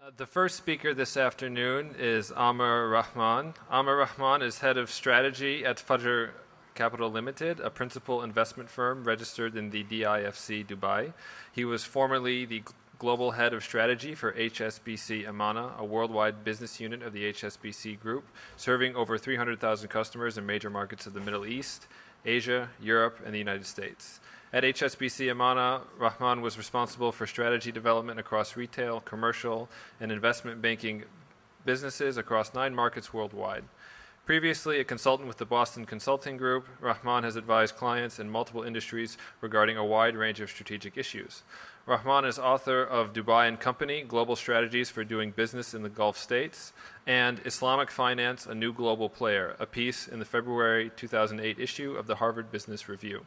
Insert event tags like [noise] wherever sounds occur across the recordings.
Uh, the first speaker this afternoon is Aamir Rehman. Aamir Rehman is head of strategy at Fajr Capital Limited, a principal investment firm registered in the DIFC Dubai. He was formerly the global head of strategy for HSBC Amana, a worldwide business unit of the HSBC Group, serving over 300,000 customers in major markets of the Middle East, Asia, Europe, and the United States. At HSBC Amana, Rehman was responsible for strategy development across retail, commercial, and investment banking businesses across nine markets worldwide. Previously a consultant with the Boston Consulting Group, Rehman has advised clients in multiple industries regarding a wide range of strategic issues. Rehman is author of Dubai and Company Global Strategies for Doing Business in the Gulf States and Islamic Finance A New Global Player, a piece in the February 2008 issue of the Harvard Business Review.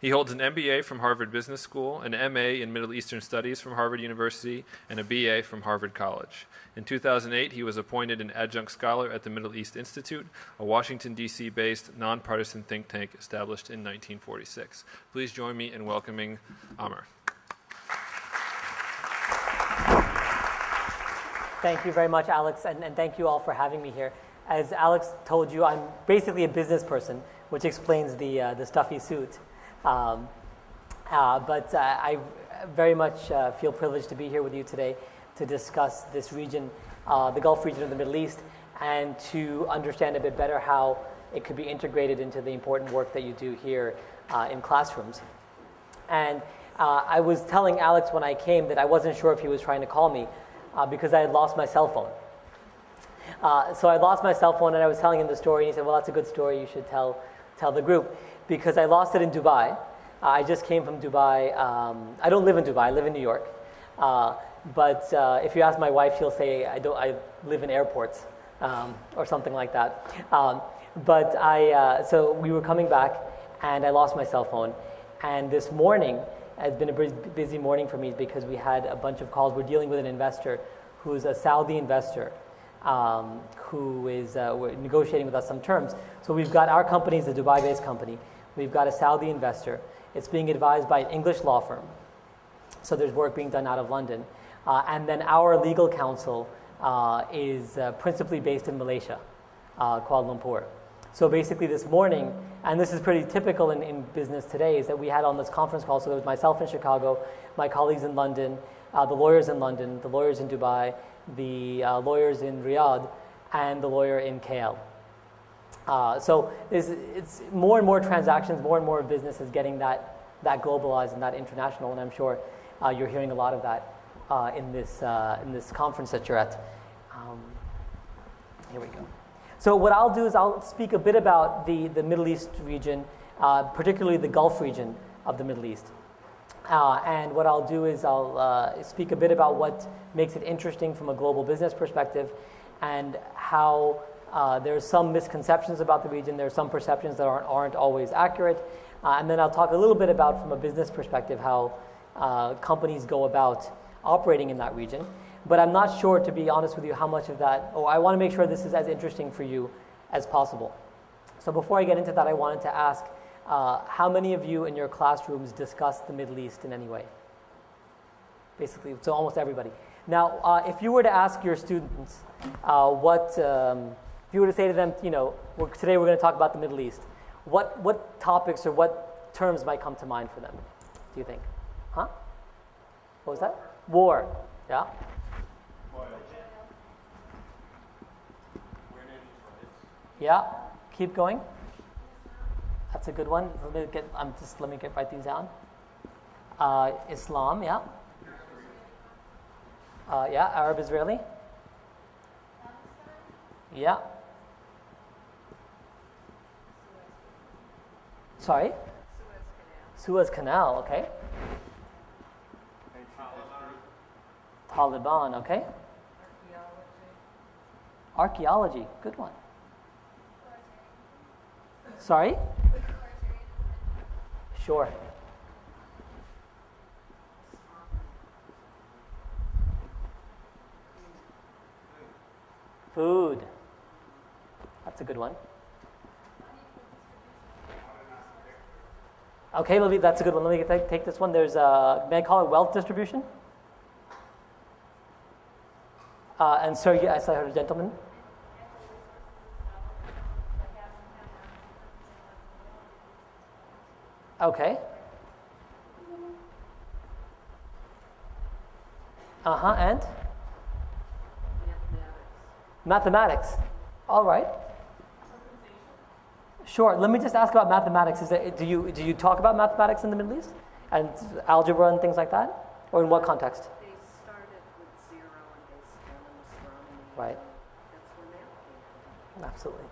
He holds an MBA from Harvard Business School, an MA in Middle Eastern Studies from Harvard University, and a BA from Harvard College. In 2008, he was appointed an adjunct scholar at the Middle East Institute, a Washington, D.C. based nonpartisan think tank established in 1946. Please join me in welcoming Aamir. Thank you very much, Alex, and, and thank you all for having me here. As Alex told you, I'm basically a business person, which explains the, uh, the stuffy suit. Um, uh, but uh, I very much uh, feel privileged to be here with you today to discuss this region, uh, the Gulf region of the Middle East, and to understand a bit better how it could be integrated into the important work that you do here uh, in classrooms. And uh, I was telling Alex when I came that I wasn't sure if he was trying to call me because I had lost my cell phone. so I lost my cell phone, and I was telling him the story, and he said, "Well, that's a good story. You should tell tell the group." Because I lost it in Dubai. Uh, I just came from Dubai. Um, I don't live in Dubai, I live in New York. Uh, but uh, if you ask my wife, she'll say I, don't, I live in airports um, or something like that. Um, but I, uh, so we were coming back and I lost my cell phone. And this morning has been a busy morning for me because we had a bunch of calls. We're dealing with an investor who's a Saudi investor um, who is uh, negotiating with us some terms. So we've got our company is a Dubai-based company. We've got a Saudi investor. It's being advised by an English law firm. So there's work being done out of London. Uh, and then our legal counsel uh, is uh, principally based in Malaysia, uh, Kuala Lumpur. So basically, this morning, and this is pretty typical in, in, business today, is that we had on this conference call. So there was myself in Chicago, my colleagues in London, uh, the lawyers in London, the lawyers in Dubai, the uh, lawyers in Riyadh, and the lawyer in KL. Uh, so it's, more and more transactions, more and more businesses getting that, that globalized and that international, and I'm sure uh, you're hearing a lot of that uh, in, this, uh, in this conference that you're at. Um, here we go. So what I'll do is I'll speak a bit about the, the Middle East region, uh, particularly the Gulf region of the Middle East. Uh, and what I'll do is I'll speak a bit about what makes it interesting from a global business perspective and how uh, there's some misconceptions about the region. There's some perceptions that aren't, aren't always accurate. Uh, and then I'll talk a little bit about, from a business perspective, how uh, companies go about operating in that region. But I'm not sure, to be honest with you, how much of that, oh, I want to make sure this is as interesting for you as possible. So before I get into that, I wanted to ask uh, how many of you in your classrooms discuss the Middle East in any way? Basically, so almost everybody. Now, uh, if you were to ask your students uh, what, um, if you were to say to them, you know, we're, today we're going to talk about the Middle East, what, what topics or what terms might come to mind for them, do you think? Huh? What was that? War. Yeah? Yeah. Keep going. That's a good one. Let me get. I'm just. Let me get write these down. Uh, Islam. Yeah. Uh, yeah. Arab Israeli. Yeah. Sorry? Suez Canal, okay. Taliban, okay. Archaeology, good one. Sorry? Sure. Food. That's a good one. Okay, let me, that's a good one. Let me take, take this one. There's, a, may I call it wealth distribution? Uh, and sir, yes, I heard a gentleman. Okay. Uh huh, and? Mathematics. All right. Sure. Let me just ask about mathematics. Is that, do, you, do you talk about mathematics in the Middle East? And algebra and things like that? Or in what context? They started with zero and. Right. That's where that came from. Absolutely.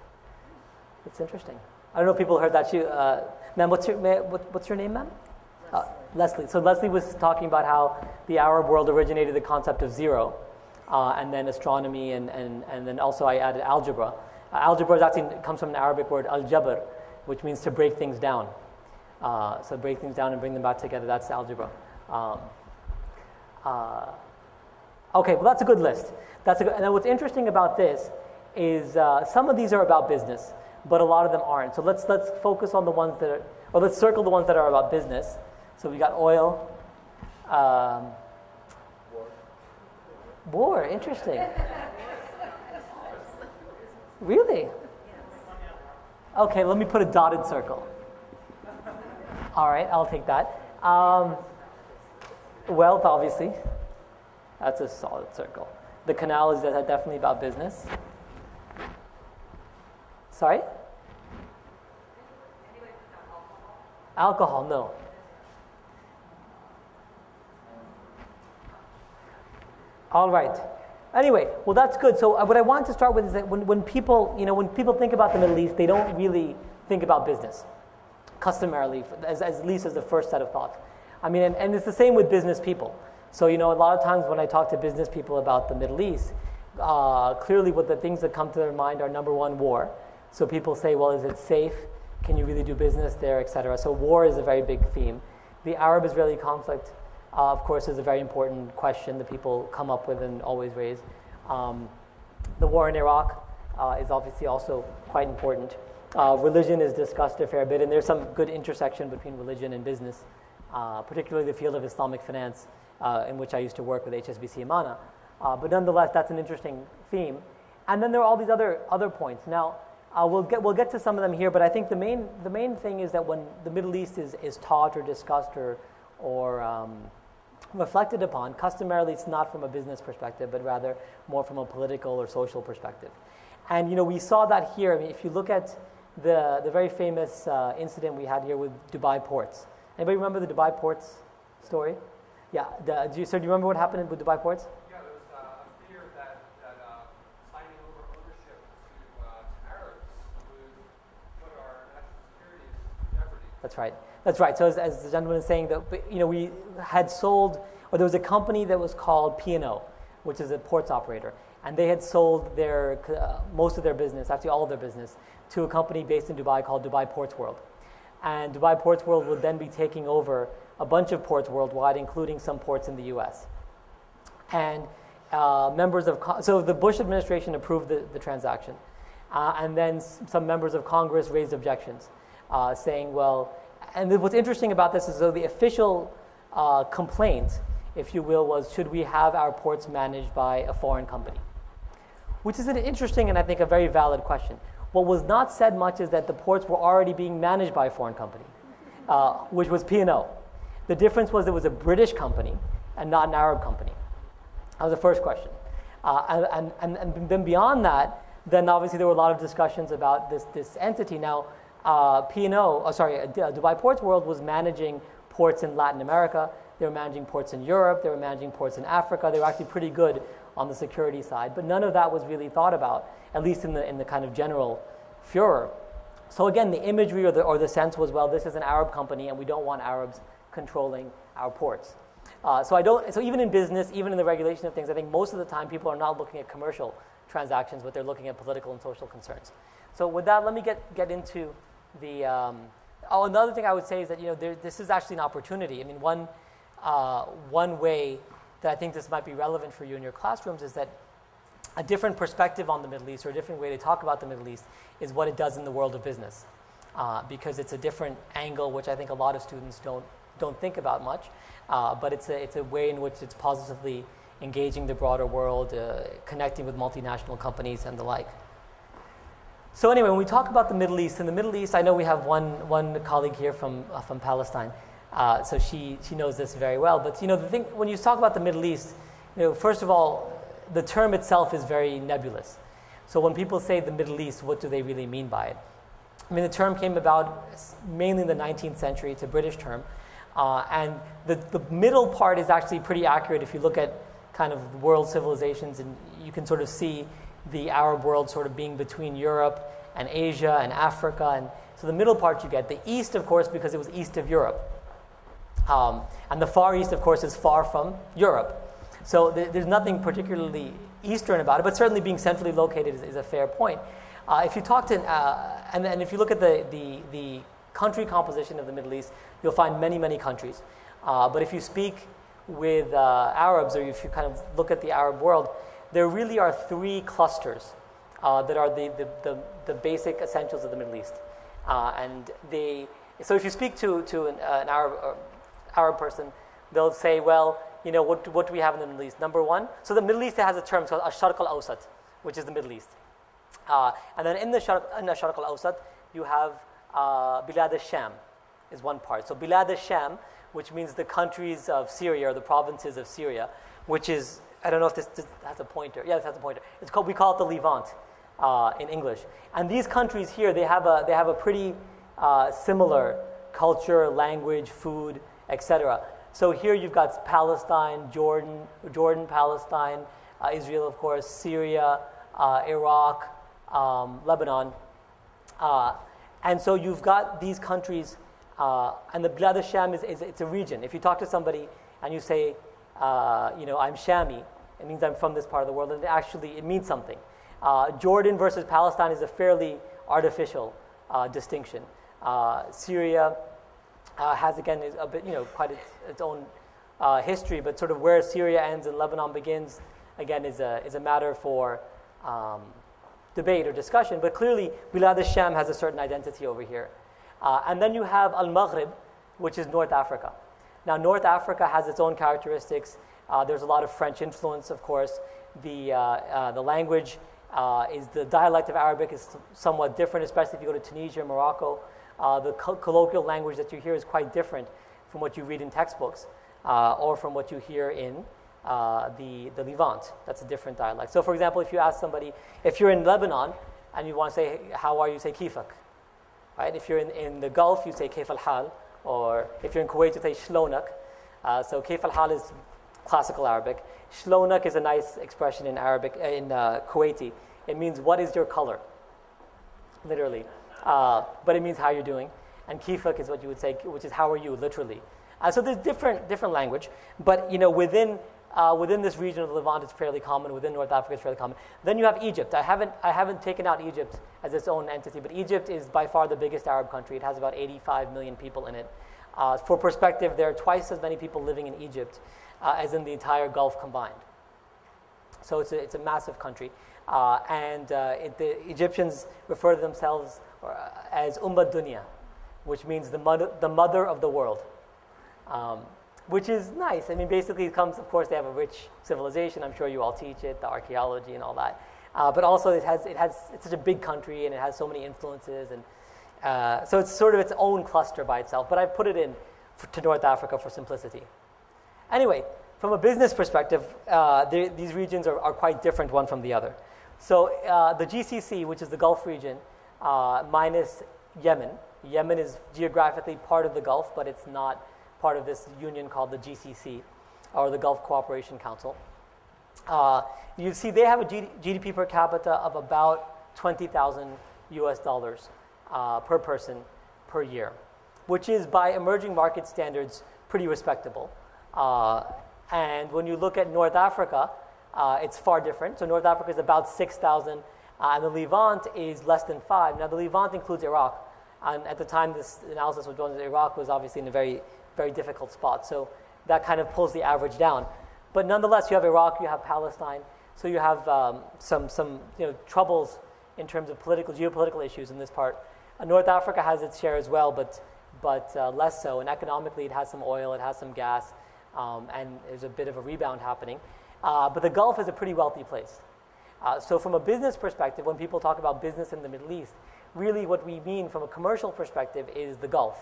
It's interesting. I don't know if people heard that. You, uh, ma'am, what's your, may, what, what's your name, ma'am? Uh, Leslie. So Leslie was talking about how the Arab world originated the concept of zero, uh, and then astronomy, and, and, and then also I added algebra. Uh, algebra is actually comes from an Arabic word al-jabr, which means to break things down. Uh, so break things down and bring them back together. That's algebra. Um, uh, okay, well that's a good list. That's a good, and then what's interesting about this is uh, some of these are about business, but a lot of them aren't. So let's let's focus on the ones that are, or let's circle the ones that are about business. So we got oil. Um, war, interesting. Really? Okay, let me put a dotted circle. All right, I'll take that. Um, wealth, obviously. That's a solid circle. The canal is definitely about business. Sorry? Alcohol, no. All right. Anyway, well, that's good. So, uh, what I want to start with is that when, when people, you know, when people think about the Middle East, they don't really think about business, customarily, as, as at least as the first set of thoughts. I mean, and, and it's the same with business people. So, you know, a lot of times when I talk to business people about the Middle East, uh, clearly what the things that come to their mind are number one, war. So people say, well, is it safe? Can you really do business there, etc. So war is a very big theme. The Arab-Israeli conflict, uh, of course, is a very important question that people come up with and always raise. Um, the war in Iraq uh, is obviously also quite important. Uh, religion is discussed a fair bit, and there's some good intersection between religion and business, uh, particularly the field of Islamic finance, uh, in which I used to work with HSBC Amana. Uh, but nonetheless, that's an interesting theme. And then there are all these other, other points. Now, uh, we'll, get, we'll get to some of them here, but I think the main, the main thing is that when the Middle East is, is taught or discussed or, or um, reflected upon, customarily it's not from a business perspective, but rather more from a political or social perspective. And you know, we saw that here. I mean, if you look at the, the very famous uh, incident we had here with Dubai ports. Anybody remember the Dubai ports story? Yeah. The, do you, so do you remember what happened with Dubai ports? Yeah, there was uh, a fear that, that uh, signing over ownership to, uh, to Arabs would put our national security in jeopardy. That's right. That's right. So as, as the gentleman is saying, that you know we had sold, or there was a company that was called P&O, which is a ports operator, and they had sold their uh, most of their business, actually all of their business, to a company based in Dubai called Dubai Ports World, and Dubai Ports World would then be taking over a bunch of ports worldwide, including some ports in the U.S. And uh, members of so the Bush administration approved the, the transaction, uh, and then some members of Congress raised objections, uh, saying, "Well," and what's interesting about this is though the official uh, complaint, if you will, was should we have our ports managed by a foreign company? Which is an interesting and I think a very valid question. What was not said much is that the ports were already being managed by a foreign company, uh, which was P&O. The difference was it was a British company and not an Arab company. That was the first question. Uh, and, and, and then beyond that, then obviously there were a lot of discussions about this, this entity. Now, uh, P&O, oh, sorry, uh, Dubai Ports World was managing ports in Latin America. They were managing ports in Europe. They were managing ports in Africa. They were actually pretty good on the security side. But none of that was really thought about, at least in the, in the kind of general furor. So again, the imagery or the, or the sense was, well, this is an Arab company and we don't want Arabs controlling our ports. Uh, so I don't. So even in business, even in the regulation of things, I think most of the time people are not looking at commercial transactions, but they're looking at political and social concerns. So with that, let me get get into the. Um, oh, another thing I would say is that you know there, this is actually an opportunity. I mean, one uh, one way that I think this might be relevant for you in your classrooms is that a different perspective on the Middle East or a different way to talk about the Middle East is what it does in the world of business, uh, because it's a different angle which I think a lot of students don't don't think about much. Uh, but it's a, it's a way in which it's positively engaging the broader world, uh, connecting with multinational companies and the like. So anyway, when we talk about the Middle East, in the Middle East, I know we have one, one colleague here from, uh, from Palestine, uh, so she, she knows this very well. But you know, the thing, when you talk about the Middle East, you know, first of all, the term itself is very nebulous. So when people say the Middle East, what do they really mean by it? I mean, the term came about mainly in the 19th century. It's a British term. Uh, and the, the middle part is actually pretty accurate if you look at kind of world civilizations, and you can sort of see the Arab world sort of being between Europe and Asia and Africa. And so the middle part you get. The east, of course, because it was east of Europe. Um, and the Far East, of course, is far from Europe. So th- there's nothing particularly Eastern about it, but certainly being centrally located is, is a fair point. Uh, if you talk to, uh, and, and if you look at the, the, the country composition of the Middle East, you'll find many, many countries. Uh, but if you speak with uh, Arabs, or if you kind of look at the Arab world, there really are three clusters uh, that are the, the, the, the, basic essentials of the Middle East. Uh, and they, so if you speak to, to an, an Arab, Arab person, they'll say, well, you know, what, what do we have in the Middle East? Number one, so the Middle East has a term called Asharq al Awsat, which is the Middle East. Uh, and then in the Sharq, in al Awsat, you have uh, Bilad al Sham, is one part. So Bilad al Sham, which means the countries of Syria or the provinces of Syria, which is, I don't know if this, this has a pointer. Yeah, this has a pointer. It's called, we call it the Levant uh, in English. And these countries here, they have a, they have a pretty uh, similar culture, language, food, etc. So here you've got Palestine, Jordan, Jordan, Palestine, uh, Israel, of course, Syria, uh, Iraq, um, Lebanon. Uh, and so you've got these countries, uh, and the Bilad al-Sham is, is, it's a region. If you talk to somebody and you say, uh, you know, I'm Shami, it means I'm from this part of the world, and actually it means something. Uh, Jordan versus Palestine is a fairly artificial distinction. Syria, uh, has again a bit, you know, quite its, its own uh, history, but sort of where Syria ends and Lebanon begins, again, is a, is a matter for um, debate or discussion. But clearly, Bilad al-Sham has a certain identity over here. Uh, and then you have Al-Maghrib, which is North Africa. Now, North Africa has its own characteristics. Uh, there's a lot of French influence, of course. The, uh, uh, the language is the dialect of Arabic is somewhat different, especially if you go to Tunisia, Morocco. Uh, the co- colloquial language that you hear is quite different from what you read in textbooks uh, or from what you hear in uh, the, the Levant. That's a different dialect. So, for example, if you ask somebody, if you're in Lebanon and you want to say, How are you? say Kifak. Right? If you're in, in the Gulf, you say Kif al Hal. Or if you're in Kuwait, you say Shlonak. Uh, so, Kif al Hal is classical Arabic. Shlonak is a nice expression in Arabic, uh, in uh, Kuwaiti. It means, What is your color? Literally uh, but it means how you're doing. And kifak is what you would say, which is how are you, literally. Uh, so there's different, different language, but you know, within, uh, within this region of the Levant, it's fairly common. Within North Africa, it's fairly common. Then you have Egypt. I haven't, I haven't taken out Egypt as its own entity, but Egypt is by far the biggest Arab country. It has about 85 million people in it. Uh, for perspective, there are twice as many people living in Egypt uh, as in the entire Gulf combined. So it's a, it's a massive country. Uh, and uh, it, the Egyptians refer to themselves uh, as Ummah Dunya, which means the mother, the mother of the world, um, which is nice. I mean, basically, it comes, of course, they have a rich civilization. I'm sure you all teach it, the archaeology and all that. Uh, but also, it has, it has, it's such a big country and it has so many influences. And uh, so it's sort of its own cluster by itself. But I've put it in for, to North Africa for simplicity. Anyway, from a business perspective, uh, these regions are, are, quite different one from the other. So uh, the GCC, which is the Gulf region, uh, minus Yemen. Yemen is geographically part of the Gulf, but it's not part of this union called the GCC, or the Gulf Cooperation Council. Uh, you see, they have a GDP per capita of about 20,000 US dollars uh, per person per year, which is by emerging market standards pretty respectable. Uh, and when you look at North Africa, uh, it's far different. So North Africa is about 6,000 uh, and the Levant is less than five. Now, the Levant includes Iraq. And at the time this analysis was done, Iraq was obviously in a very, very difficult spot. So that kind of pulls the average down. But nonetheless, you have Iraq, you have Palestine. So you have um, some, some you know, troubles in terms of political, geopolitical issues in this part. Uh, North Africa has its share as well, but but uh, less so. And economically, it has some oil, it has some gas, um, and there's a bit of a rebound happening. Uh, but the Gulf is a pretty wealthy place. Uh, so, from a business perspective, when people talk about business in the Middle East, really what we mean from a commercial perspective is the Gulf.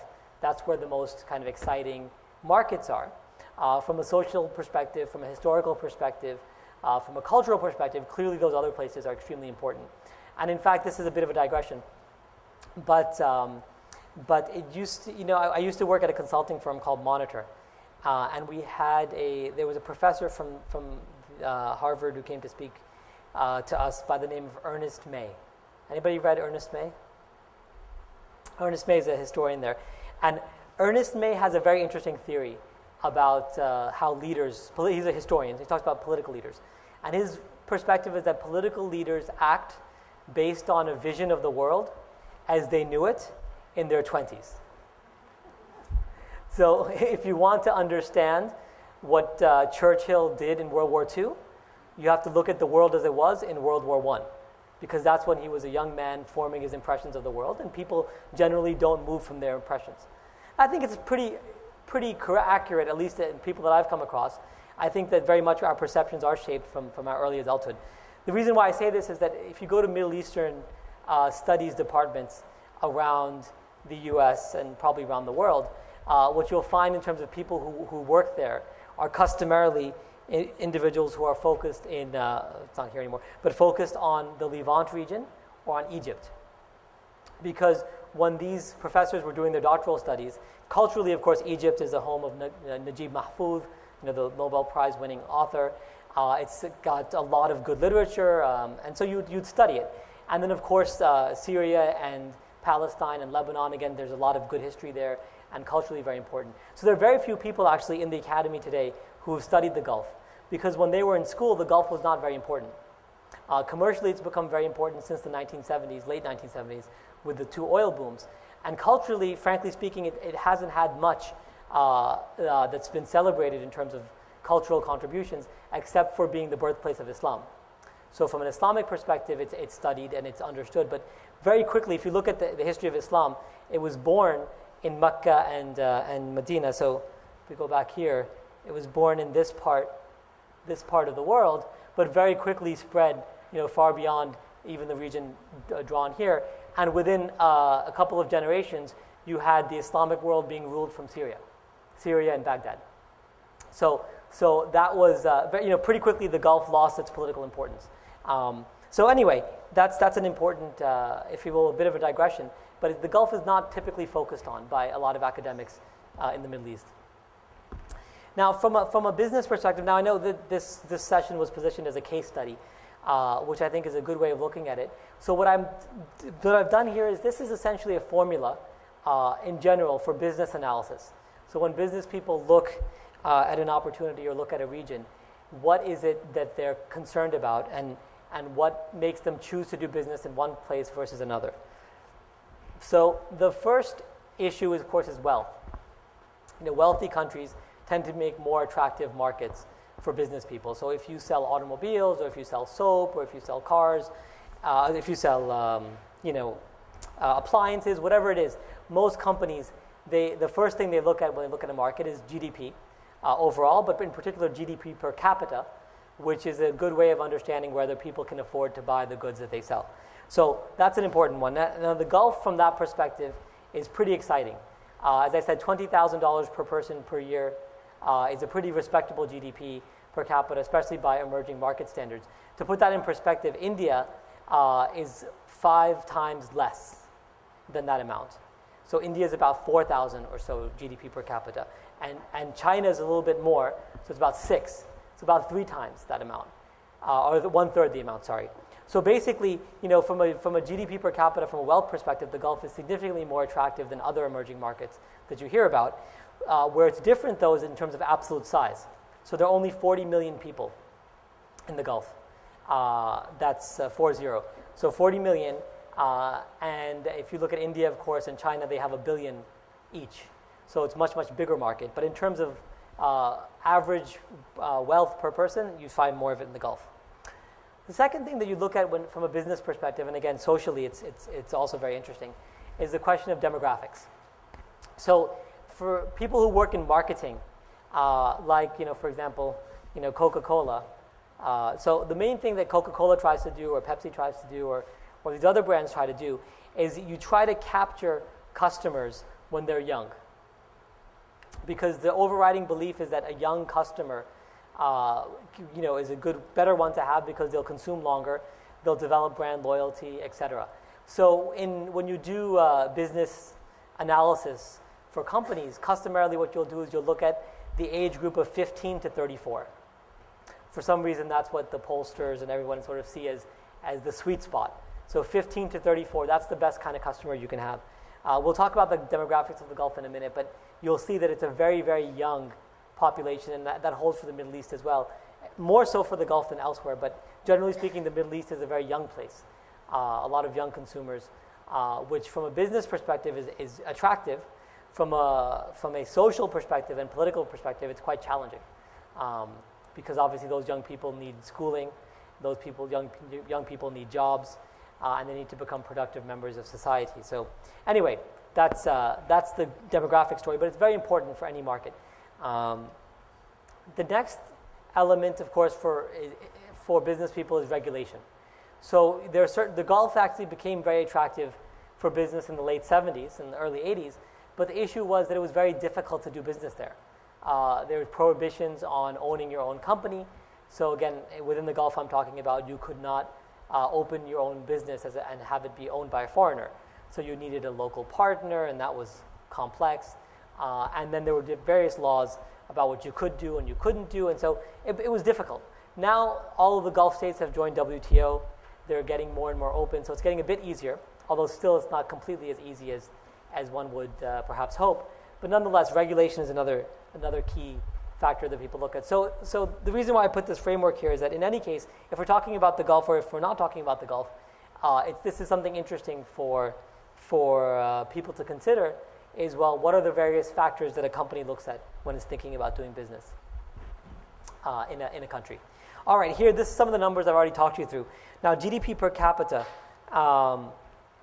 That's where the most kind of exciting markets are. Uh, from a social perspective, from a historical perspective, uh, from a cultural perspective, clearly those other places are extremely important. And in fact, this is a bit of a digression. But, um, but it used to, you know, I, I, used to work at a consulting firm called Monitor. Uh, and we had a, there was a professor from, from uh, Harvard who came to speak uh, to us by the name of Ernest May. Anybody read Ernest May? Ernest May is a historian there. And Ernest May has a very interesting theory about uh, how leaders, he's a historian, he talks about political leaders. And his perspective is that political leaders act based on a vision of the world as they knew it in their 20s. So, [laughs] if you want to understand what uh, Churchill did in World War II, you have to look at the world as it was in World War I, because that's when he was a young man forming his impressions of the world, and people generally don't move from their impressions. I think it's pretty, pretty accurate, at least in people that I've come across. I think that very much our perceptions are shaped from, from our early adulthood. The reason why I say this is that if you go to Middle Eastern uh, studies departments around the US and probably around the world, uh, what you'll find in terms of people who, who work there are customarily I- individuals who are focused in, uh, it's not here anymore, but focused on the Levant region or on Egypt. Because when these professors were doing their doctoral studies, culturally, of course, Egypt is the home of Najib Mahfouz, you know, the Nobel Prize winning author. Uh, it's got a lot of good literature, um, and so you'd, you'd study it. And then, of course, uh, Syria and Palestine and Lebanon, again, there's a lot of good history there and culturally very important. So there are very few people actually in the academy today who have studied the Gulf because when they were in school, the Gulf was not very important. Uh, commercially, it's become very important since the 1970s, late 1970s, with the two oil booms. And culturally, frankly speaking, it, it hasn't had much uh, uh, that's been celebrated in terms of cultural contributions, except for being the birthplace of Islam. So, from an Islamic perspective, it's, it's studied and it's understood. But very quickly, if you look at the, the history of Islam, it was born in Mecca and, uh, and Medina. So, if we go back here, it was born in this part, this part of the world, but very quickly spread, you know, far beyond even the region uh, drawn here. And within uh, a couple of generations, you had the Islamic world being ruled from Syria, Syria and Baghdad. So, so that was, uh, you know, pretty quickly the Gulf lost its political importance. Um, so anyway, that's, that's an important, uh, if you will, a bit of a digression. But the Gulf is not typically focused on by a lot of academics uh, in the Middle East. Now, from a, from a business perspective, now I know that this, this session was positioned as a case study, uh, which I think is a good way of looking at it. So what, I'm, what I've done here is this is essentially a formula uh, in general for business analysis. So when business people look uh, at an opportunity or look at a region, what is it that they're concerned about? And and what makes them choose to do business in one place versus another. So the first issue, is, of course, is wealth. You know, wealthy countries tend to make more attractive markets for business people. So if you sell automobiles, or if you sell soap, or if you sell cars, uh, if you sell, um, you know, uh, appliances, whatever it is, most companies, they, the first thing they look at when they look at a market is GDP uh, overall, but in particular GDP per capita, which is a good way of understanding whether people can afford to buy the goods that they sell. So that's an important one. Now, the Gulf, from that perspective, is pretty exciting. Uh, as I said, $20,000 per person per year uh, is a pretty respectable GDP per capita, especially by emerging market standards. To put that in perspective, India uh, is five times less than that amount. So India is about 4,000 or so GDP per capita, and, and China is a little bit more, so it's about six. It's about three times that amount, uh, or one third the amount, sorry. So basically, you know, from a, from a GDP per capita, from a wealth perspective, the Gulf is significantly more attractive than other emerging markets that you hear about. Uh, where it's different, though, is in terms of absolute size. So there are only 40 million people in the Gulf. Uh, that's uh, 4-0. So 40 million. Uh, and if you look at India, of course, and China, they have a billion each. So it's much, much bigger market. But in terms of uh, average uh, wealth per person, you find more of it in the Gulf. The second thing that you look at when, from a business perspective, and again, socially, it's, it's, it's also very interesting, is the question of demographics. So for people who work in marketing, uh, like you know, for example, you know, Coca-Cola. Uh, so the main thing that Coca-Cola tries to do, or Pepsi tries to do, or or these other brands try to do, is you try to capture customers when they're young. Because the overriding belief is that a young customer, uh, you know, is a good, better one to have because they'll consume longer, they'll develop brand loyalty, etc. So in when you do uh, business analysis for companies, customarily what you'll do is you'll look at the age group of 15 to 34. For some reason, that's what the pollsters and everyone sort of see as, as the sweet spot. So 15 to 34, that's the best kind of customer you can have. Uh, we'll talk about the demographics of the Gulf in a minute, but you'll see that it's a very, very young population, and that, that holds for the Middle East as well. More so for the Gulf than elsewhere, but generally speaking, the Middle East is a very young place. Uh, a lot of young consumers, uh, which from a business perspective is, is attractive. From a, from a social perspective and political perspective, it's quite challenging. Um, because obviously those young people need schooling, those people, young, young people need jobs, uh, and they need to become productive members of society. So, anyway, that's, uh, that's the demographic story, but it's very important for any market. Um, the next element, of course, for, for business people is regulation. So, there are certain, the Gulf actually became very attractive for business in the late 70s and the early 80s, but the issue was that it was very difficult to do business there. Uh, there were prohibitions on owning your own company. So, again, within the Gulf I'm talking about, you could not uh, open your own business a, and have it be owned by a foreigner. So you needed a local partner, and that was complex. Uh, and then there were various laws about what you could do and you couldn't do, and so it, it was difficult. Now all of the Gulf states have joined WTO. They're getting more and more open, so it's getting a bit easier, although still it's not completely as easy as, as one would uh, perhaps hope. But nonetheless, regulation is another, another key factor that people look at. So, so the reason why I put this framework here is that in any case, if we're talking about the Gulf or if we're not talking about the Gulf, uh, this is something interesting for, for uh, people to consider is, well, what are the various factors that a company looks at when it's thinking about doing business uh, in, a, in a country? All right, here, this is some of the numbers I've already talked you through. Now, GDP per capita um,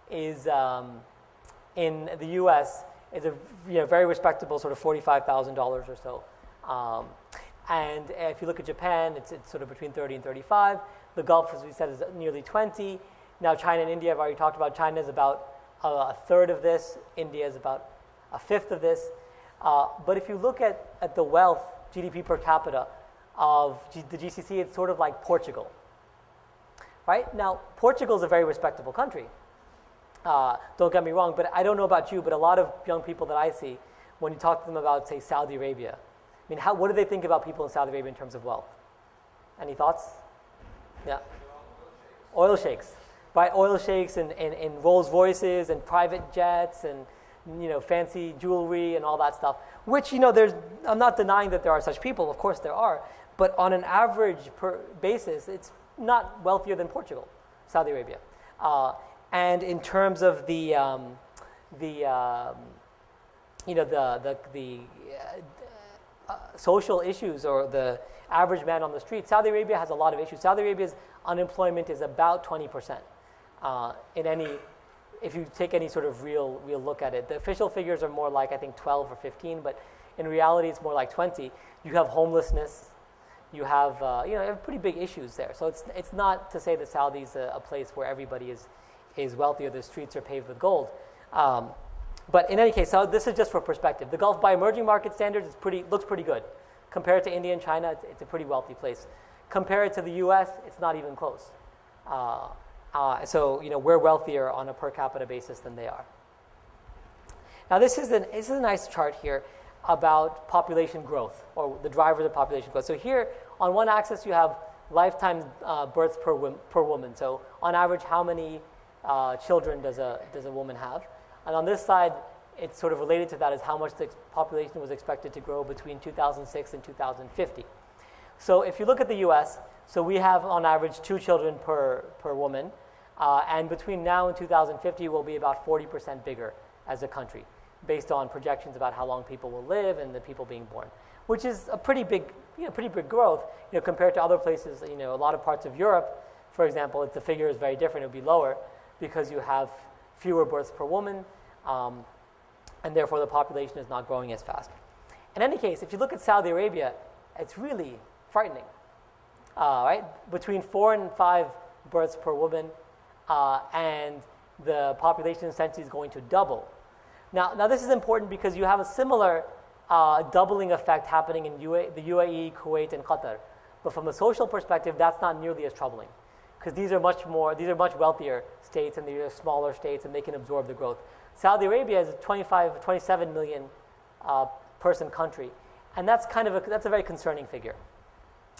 is, um, in the U.S., is a you know, very respectable sort of $45,000 or so. Um, and if you look at Japan, it's, it's sort of between 30 and 35. The Gulf, as we said, is nearly 20. Now, China and India, I've already talked about. China is about a, a third of this. India is about a fifth of this. Uh, but if you look at, at the wealth, GDP per capita of G- the GCC, it's sort of like Portugal. Right? Now, Portugal is a very respectable country. Uh, don't get me wrong, but I don't know about you, but a lot of young people that I see, when you talk to them about, say, Saudi Arabia, I mean, how, what do they think about people in Saudi Arabia in terms of wealth? Any thoughts? Yeah. Oil sheikhs, right? Oil sheikhs and, and, and Rolls Royces and private jets and you know fancy jewelry and all that stuff. Which you know, there's I'm not denying that there are such people. Of course there are, but on an average per basis, it's not wealthier than Portugal, Saudi Arabia. Uh, and in terms of the um, the um, you know the the the uh, uh, social issues or the average man on the street, Saudi Arabia has a lot of issues. Saudi Arabia's unemployment is about 20% uh, in any, if you take any sort of real, real look at it. The official figures are more like, I think, 12 or 15, but in reality, it's more like 20. You have homelessness. You have, uh, you know, you have pretty big issues there. So it's, it's not to say that Saudi's a, a place where everybody is, is wealthy or the streets are paved with gold. Um, but in any case, so this is just for perspective. The Gulf, by emerging market standards, is pretty, looks pretty good. Compared to India and China, it's, it's a pretty wealthy place. Compared to the U.S., it's not even close. Uh, uh, so, you know, we're wealthier on a per capita basis than they are. Now, this is, an, this is a nice chart here about population growth, or the drivers of population growth. So here, on one axis, you have lifetime uh, births per, per woman. So on average, how many uh, children does a, does a woman have? And on this side, it's sort of related to that is how much the population was expected to grow between 2006 and 2050. So if you look at the US, so we have on average two children per, per woman, uh, and between now and 2050, we'll be about 40% bigger as a country, based on projections about how long people will live and the people being born, which is a pretty big, you know, pretty big growth, you know, compared to other places. You know, a lot of parts of Europe, for example, the figure is very different. It would be lower because you have fewer births per woman. Um, and therefore the population is not growing as fast. In any case, if you look at Saudi Arabia, it's really frightening. Uh, right? Between four and five births per woman, uh, and the population essentially is going to double. Now, now this is important because you have a similar uh, doubling effect happening in UA, the UAE, Kuwait, and Qatar. But from a social perspective, that's not nearly as troubling because these are much more, these are much wealthier states and these are smaller states and they can absorb the growth. Saudi Arabia is a 25, 27 million uh, person country, and that's kind of a, that's a very concerning figure.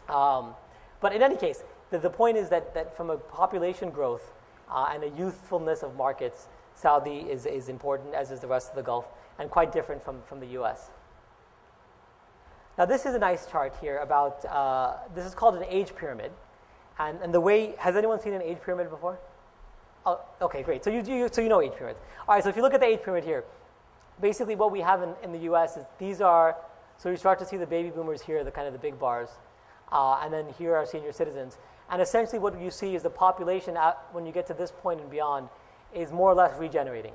Um, but in any case, the, the point is that, that from a population growth uh, and a youthfulness of markets, Saudi is, is important, as is the rest of the Gulf, and quite different from, from the US. Now, this is a nice chart here about, uh, this is called an age pyramid. And, and the way, has anyone seen an age pyramid before? Oh, okay, great. So you, you, so you know age pyramids. All right, so if you look at the age pyramid here, basically what we have in, in the US is these are, so you start to see the baby boomers here, the kind of the big bars, uh, and then here are senior citizens. And essentially what you see is the population, at, when you get to this point and beyond, is more or less regenerating.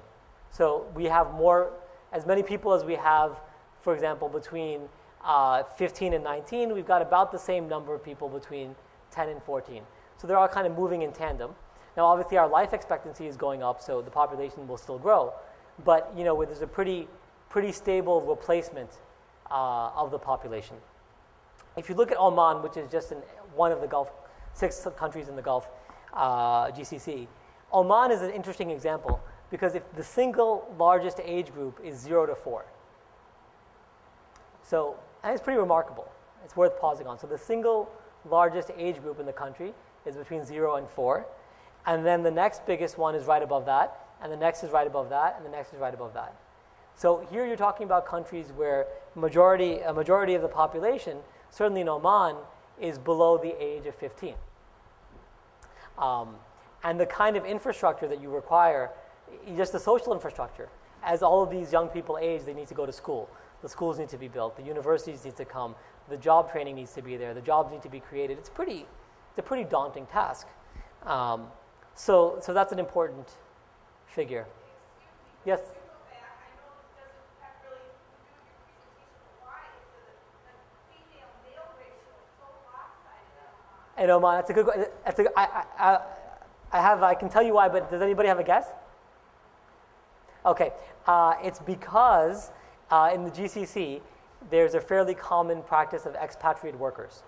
So we have more, as many people as we have, for example, between uh, 15 and 19, we've got about the same number of people between 10 and 14. So they're all kind of moving in tandem. Now, obviously, our life expectancy is going up, so the population will still grow. But you know, there's a pretty, pretty stable replacement uh, of the population. If you look at Oman, which is just in one of the Gulf, six countries in the Gulf, uh, GCC, Oman is an interesting example because if the single largest age group is zero to four. So, and it's pretty remarkable. It's worth pausing on. So, the single largest age group in the country is between zero and four. And then the next biggest one is right above that, and the next is right above that, and the next is right above that. So here you're talking about countries where majority, a majority of the population, certainly in Oman, is below the age of 15. Um, and the kind of infrastructure that you require, just the social infrastructure, as all of these young people age, they need to go to school. The schools need to be built. The universities need to come. The job training needs to be there. The jobs need to be created. It's pretty, it's a pretty daunting task. Um, so, so that's an important figure. Yes. In Oman, that's a good. That's a, I, I, I have. I can tell you why, but does anybody have a guess? Okay, uh, it's because uh, in the GCC there's a fairly common practice of expatriate workers.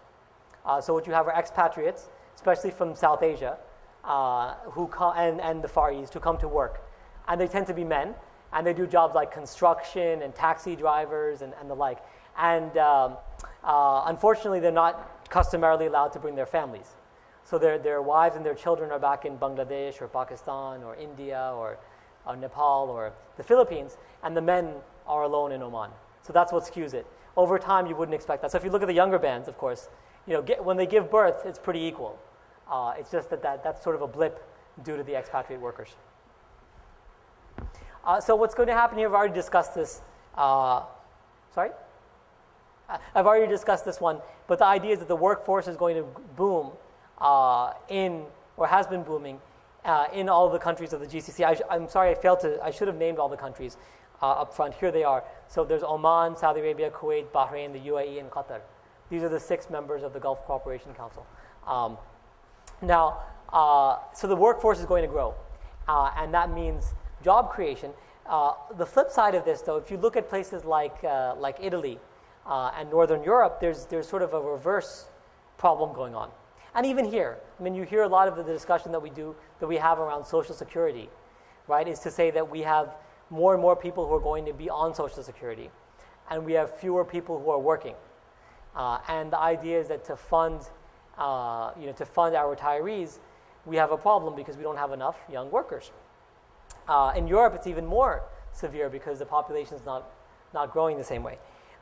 Uh, so what you have are expatriates, especially from South Asia, uh, who come, and, and the Far East who come to work. And they tend to be men, and they do jobs like construction and taxi drivers and, and the like. And um, uh, unfortunately, they're not customarily allowed to bring their families. So their, their wives and their children are back in Bangladesh or Pakistan or India or, or Nepal or the Philippines, and the men are alone in Oman. So that's what skews it. Over time, you wouldn't expect that. So if you look at the younger bands, of course, you know, get, when they give birth, it's pretty equal. Uh, it's just that, that that's sort of a blip due to the expatriate workers. Uh, so what's going to happen here, I've already discussed this. Uh, sorry? Uh, I've already discussed this one, but the idea is that the workforce is going to boom uh, in, or has been booming, uh, in all the countries of the GCC. I am sorry, I failed to, I should have named all the countries up front. Here they are. So there's Oman, Saudi Arabia, Kuwait, Bahrain, the UAE, and Qatar. These are the six members of the Gulf Cooperation Council. Um, now, uh, so the workforce is going to grow, uh, and that means job creation. Uh, the flip side of this, though, if you look at places like, uh, like Italy uh, and Northern Europe, there's, there's sort of a reverse problem going on. And even here, I mean, you hear a lot of the discussion that we do, that we have around Social Security, right, is to say that we have more and more people who are going to be on Social Security, and we have fewer people who are working. Uh, and the idea is that to fund uh, you know, to fund our retirees, we have a problem because we don't have enough young workers. Uh, in Europe, it's even more severe because the population is not, not growing the same way.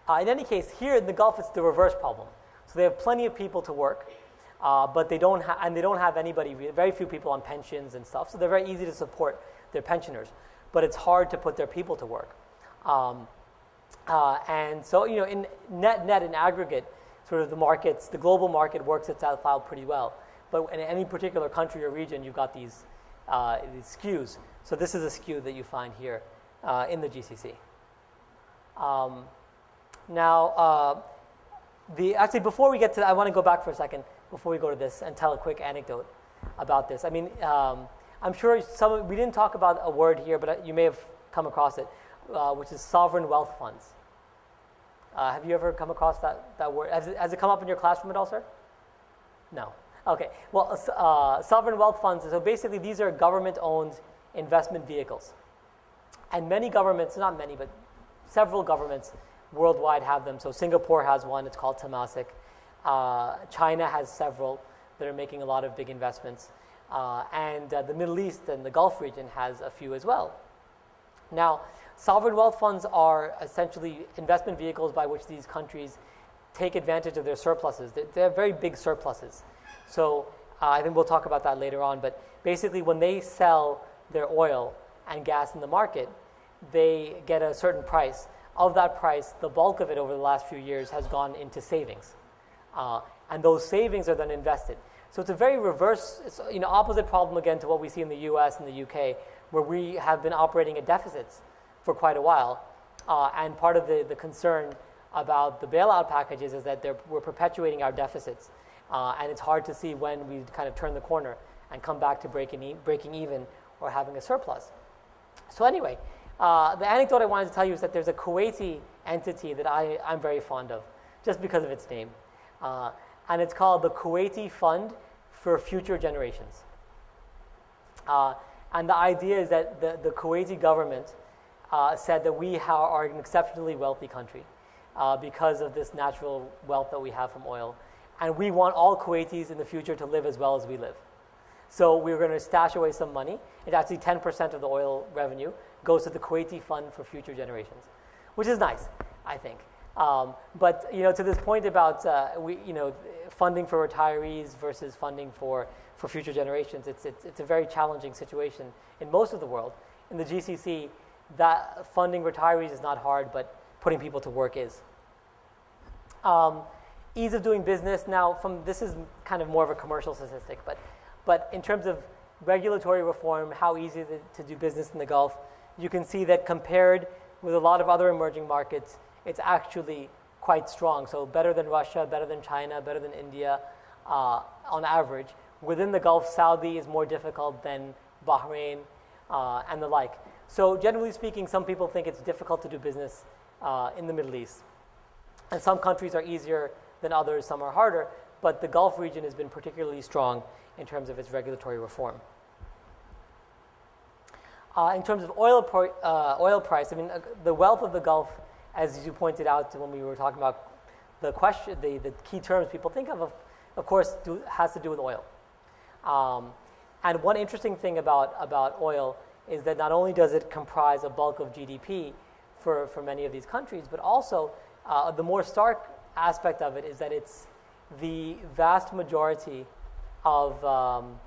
Uh, in any case, here in the Gulf, it's the reverse problem. So they have plenty of people to work, uh, but they don't ha- and they don't have anybody, very few people on pensions and stuff. So they're very easy to support their pensioners, but it's hard to put their people to work. Um, uh, and so, you know, in net, net in aggregate, sort of the markets, the global market works itself out pretty well. But in any particular country or region, you've got these, uh, these skews. So this is a skew that you find here uh, in the GCC. Um, now, uh, the, actually, before we get to that, I want to go back for a second before we go to this and tell a quick anecdote about this. I mean, um, I'm sure some, we didn't talk about a word here, but you may have come across it, uh, which is sovereign wealth funds. Uh, have you ever come across that, that word? Has it, has it come up in your classroom at all, sir? No. Okay. Well, uh, sovereign wealth funds, so basically these are government owned investment vehicles. And many governments, not many, but several governments worldwide have them. So Singapore has one, it's called Temasek. Uh, China has several that are making a lot of big investments. Uh, and uh, the Middle East and the Gulf region has a few as well. Now, sovereign wealth funds are essentially investment vehicles by which these countries take advantage of their surpluses. They, they have very big surpluses. So uh, I think we'll talk about that later on. But basically, when they sell their oil and gas in the market, they get a certain price. Of that price, the bulk of it over the last few years has gone into savings. Uh, and those savings are then invested. So it's a very reverse, it's, you know, opposite problem again to what we see in the US and the UK, where we have been operating at deficits for quite a while. Uh, and part of the, the concern about the bailout packages is that we're perpetuating our deficits. Uh, and it's hard to see when we kind of turn the corner and come back to breaking, e- breaking even or having a surplus. So, anyway, uh, the anecdote I wanted to tell you is that there's a Kuwaiti entity that I, I'm very fond of, just because of its name. Uh, and it's called the Kuwaiti Fund for Future Generations. Uh, and the idea is that the, the Kuwaiti government uh, said that we ha- are an exceptionally wealthy country uh, because of this natural wealth that we have from oil. And we want all Kuwaitis in the future to live as well as we live. So we are going to stash away some money. It's actually 10% of the oil revenue goes to the Kuwaiti Fund for Future Generations, which is nice, I think. Um, but you know, to this point about uh, we, you know, funding for retirees versus funding for, for future generations, it's, it's, it's a very challenging situation in most of the world. In the GCC, that funding retirees is not hard, but putting people to work is. Um, ease of doing business. Now, from this is kind of more of a commercial statistic, but but in terms of regulatory reform, how easy is it to do business in the Gulf? You can see that compared with a lot of other emerging markets, it's actually quite strong. So better than Russia, better than China, better than India, uh, on average. Within the Gulf, Saudi is more difficult than Bahrain uh, and the like. So generally speaking, some people think it's difficult to do business uh, in the Middle East. And some countries are easier than others, some are harder, but the Gulf region has been particularly strong in terms of its regulatory reform. Uh, in terms of oil, uh, oil price, I mean, uh, the wealth of the Gulf, as you pointed out when we were talking about the question, the, the key terms people think of, of, of course, do, has to do with oil. Um, and one interesting thing about, about oil is that not only does it comprise a bulk of GDP for, for many of these countries, but also uh, the more stark aspect of it is that it's the vast majority of, um,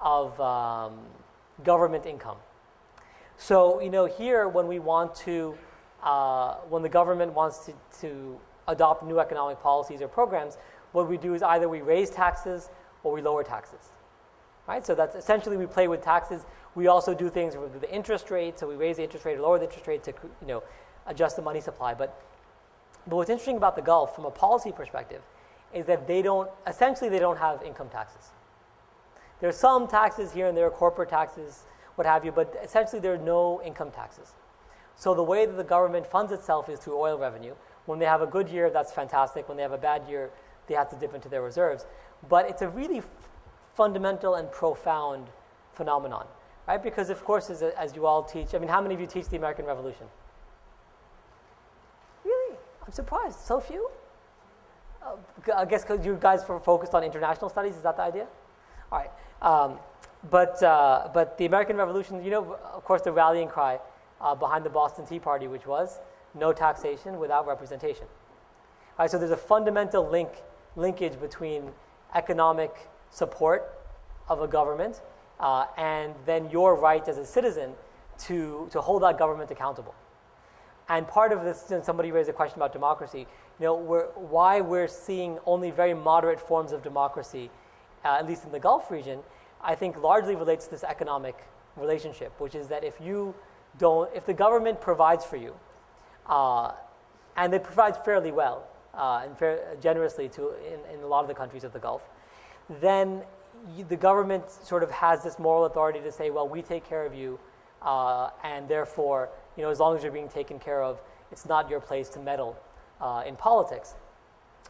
of um, government income. So, you know, here when we want to, uh, when the government wants to, to adopt new economic policies or programs, what we do is either we raise taxes or we lower taxes. Right? So that's essentially we play with taxes. We also do things with the interest rate. So we raise the interest rate or lower the interest rate to you know, adjust the money supply. But, but what's interesting about the Gulf from a policy perspective is that they don't, essentially, they don't have income taxes. There's some taxes here and there, corporate taxes, what have you, but essentially there are no income taxes. So the way that the government funds itself is through oil revenue. When they have a good year, that's fantastic. When they have a bad year, they have to dip into their reserves. But it's a really f- fundamental and profound phenomenon, right? Because, of course, as, as you all teach, I mean, how many of you teach the American Revolution? Really? I'm surprised. So few? Uh, I guess because you guys were focused on international studies, is that the idea? All right. Um, but, uh, but the American Revolution, you know, of course, the rallying cry uh, behind the Boston Tea Party, which was no taxation without representation. All right, so there's a fundamental link, linkage between economic support of a government uh, and then your right as a citizen to, to hold that government accountable. And part of this, and somebody raised a question about democracy, you know, we're, why we're seeing only very moderate forms of democracy, uh, at least in the Gulf region, I think largely relates to this economic relationship, which is that if you don't, if the government provides for you, uh, and they provide fairly well uh, and fair, generously to in, in a lot of the countries of the Gulf, then you, the government sort of has this moral authority to say, well, we take care of you, uh, and therefore, you know, as long as you're being taken care of, it's not your place to meddle uh, in politics.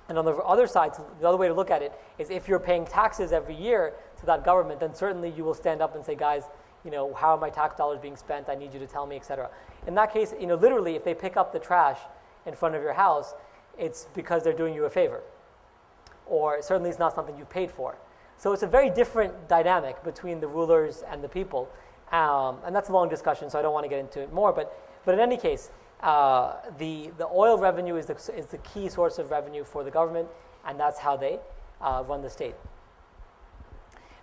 And on the other side, the other way to look at it is if you're paying taxes every year to that government, then certainly you will stand up and say, guys, you know, how are my tax dollars being spent? I need you to tell me, etc. In that case, you know, literally, if they pick up the trash in front of your house, it's because they're doing you a favor, or certainly it's not something you paid for. So it's a very different dynamic between the rulers and the people, um, and that's a long discussion, so I don't want to get into it more. But, but in any case, uh, the, the oil revenue is the, is the key source of revenue for the government, and that's how they uh, run the state.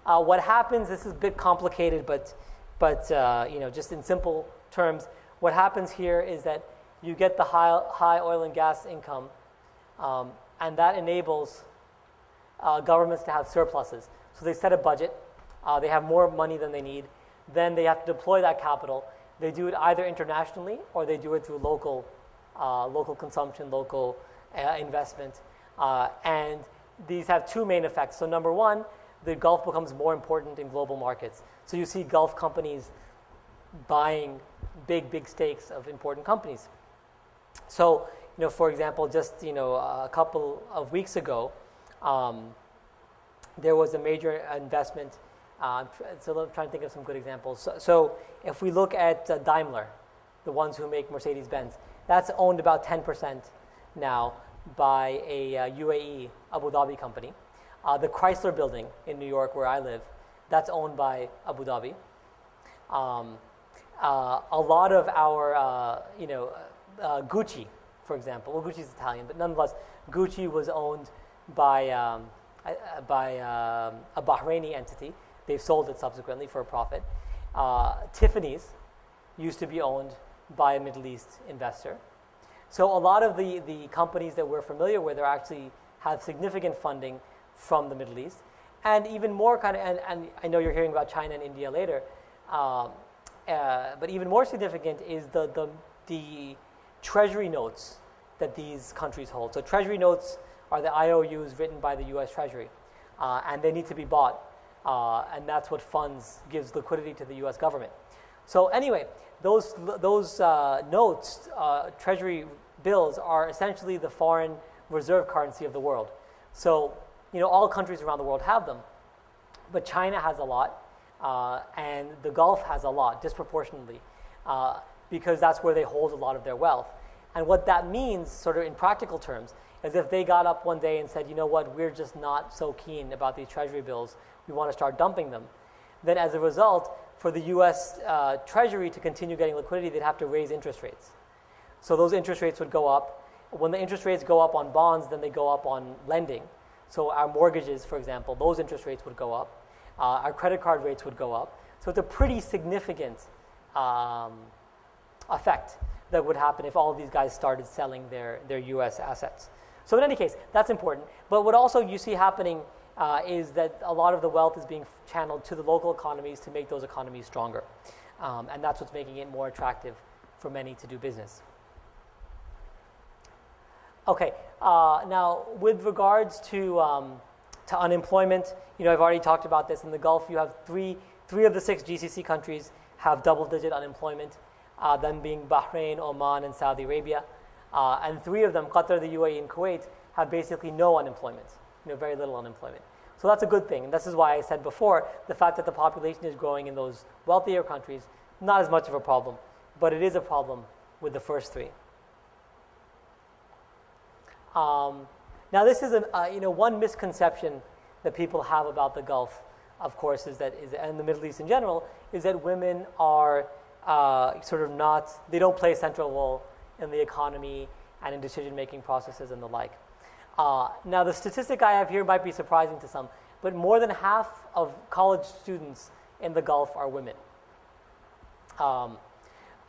Uh, what happens, this is a bit complicated, but, but uh, you know, just in simple terms, what happens here is that you get the high, high oil and gas income, um, and that enables uh, governments to have surpluses. So they set a budget, uh, they have more money than they need, then they have to deploy that capital. They do it either internationally or they do it through local, uh, local consumption, local uh, investment. Uh, and these have two main effects. So, number one, the Gulf becomes more important in global markets. So, you see Gulf companies buying big, big stakes of important companies. So, you know, for example, just you know, a couple of weeks ago, um, there was a major investment. Uh, so I'm trying to think of some good examples. So, so if we look at uh, Daimler, the ones who make Mercedes Benz, that's owned about 10% now by a uh, UAE Abu Dhabi company. Uh, the Chrysler building in New York, where I live, that's owned by Abu Dhabi. Um, uh, a lot of our, uh, you know, Gucci, for example, well, Gucci's Italian, but nonetheless, Gucci was owned by, um, by um, a Bahraini entity. They've sold it subsequently for a profit. Uh, Tiffany's used to be owned by a Middle East investor. So a lot of the, the companies that we're familiar with are actually have significant funding from the Middle East. And even more kind of, and, and I know you're hearing about China and India later, um, uh, but even more significant is the, the, the treasury notes that these countries hold. So treasury notes are the IOUs written by the U.S. Treasury, uh, and they need to be bought, uh, and that's what funds gives liquidity to the U.S. government. So anyway, those those uh, notes, uh, Treasury bills, are essentially the foreign reserve currency of the world. So you know all countries around the world have them, but China has a lot, uh, and the Gulf has a lot disproportionately, uh, because that's where they hold a lot of their wealth. And what that means, sort of in practical terms, is if they got up one day and said, you know what, we're just not so keen about these treasury bills, we want to start dumping them. Then, as a result, for the US uh, Treasury to continue getting liquidity, they'd have to raise interest rates. So those interest rates would go up. When the interest rates go up on bonds, then they go up on lending. So our mortgages, for example, those interest rates would go up. Uh, our credit card rates would go up. So it's a pretty significant um, effect that would happen if all of these guys started selling their, their US assets. So, in any case, that's important. But what also you see happening uh, is that a lot of the wealth is being channeled to the local economies to make those economies stronger. Um, and that's what's making it more attractive for many to do business. Okay, uh, now with regards to, um, to unemployment, you know, I've already talked about this. In the Gulf, you have three, three of the six GCC countries have double digit unemployment, uh, them being Bahrain, Oman, and Saudi Arabia. Uh, and three of them, Qatar, the UAE, and Kuwait, have basically no unemployment, you know, very little unemployment. So that's a good thing. And this is why I said before the fact that the population is growing in those wealthier countries, not as much of a problem. But it is a problem with the first three. Um, now, this is a, uh, you know, one misconception that people have about the Gulf, of course, is that, is, and the Middle East in general, is that women are uh, sort of not, they don't play a central role in the economy and in decision making processes and the like. Uh, now, the statistic I have here might be surprising to some, but more than half of college students in the Gulf are women. Um,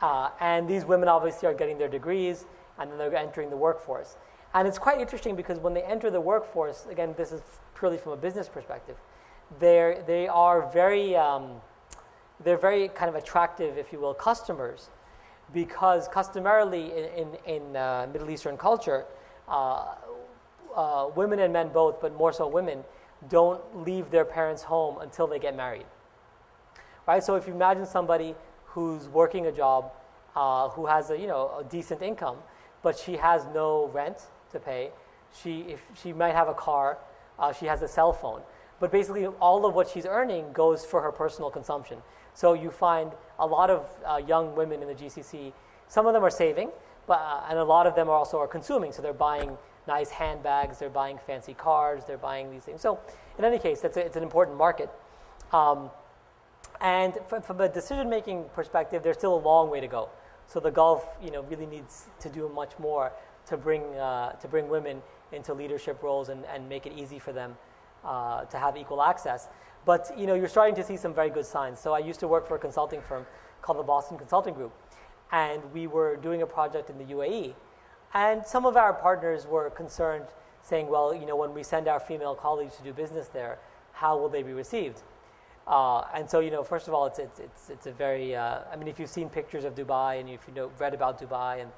uh, and these women obviously are getting their degrees and then they're entering the workforce. And it's quite interesting because when they enter the workforce, again, this is purely from a business perspective, they're, they are very, um, they're very kind of attractive, if you will, customers because customarily in, in, in uh, Middle Eastern culture, uh, uh, women and men both, but more so women, don't leave their parents' home until they get married. Right? So if you imagine somebody who's working a job, uh, who has a, you know, a decent income, but she has no rent to pay, she, if she might have a car, uh, she has a cell phone. But basically, all of what she's earning goes for her personal consumption. So you find a lot of uh, young women in the GCC, some of them are saving, but, uh, and a lot of them are also are consuming. So they're buying nice handbags, they're buying fancy cars, they're buying these things. So in any case, that's a, it's an important market. Um, and from, from a decision-making perspective, there's still a long way to go. So the Gulf, you know, really needs to do much more to bring, uh, to bring women into leadership roles and, and make it easy for them uh, to have equal access. But you know, you're starting to see some very good signs. So I used to work for a consulting firm called the Boston Consulting Group, and we were doing a project in the UAE, and some of our partners were concerned, saying, "Well, you know, when we send our female colleagues to do business there, how will they be received?" Uh, and so, you know, first of all, it's it's it's, it's a very. Uh, I mean, if you've seen pictures of Dubai and if you know read about Dubai, and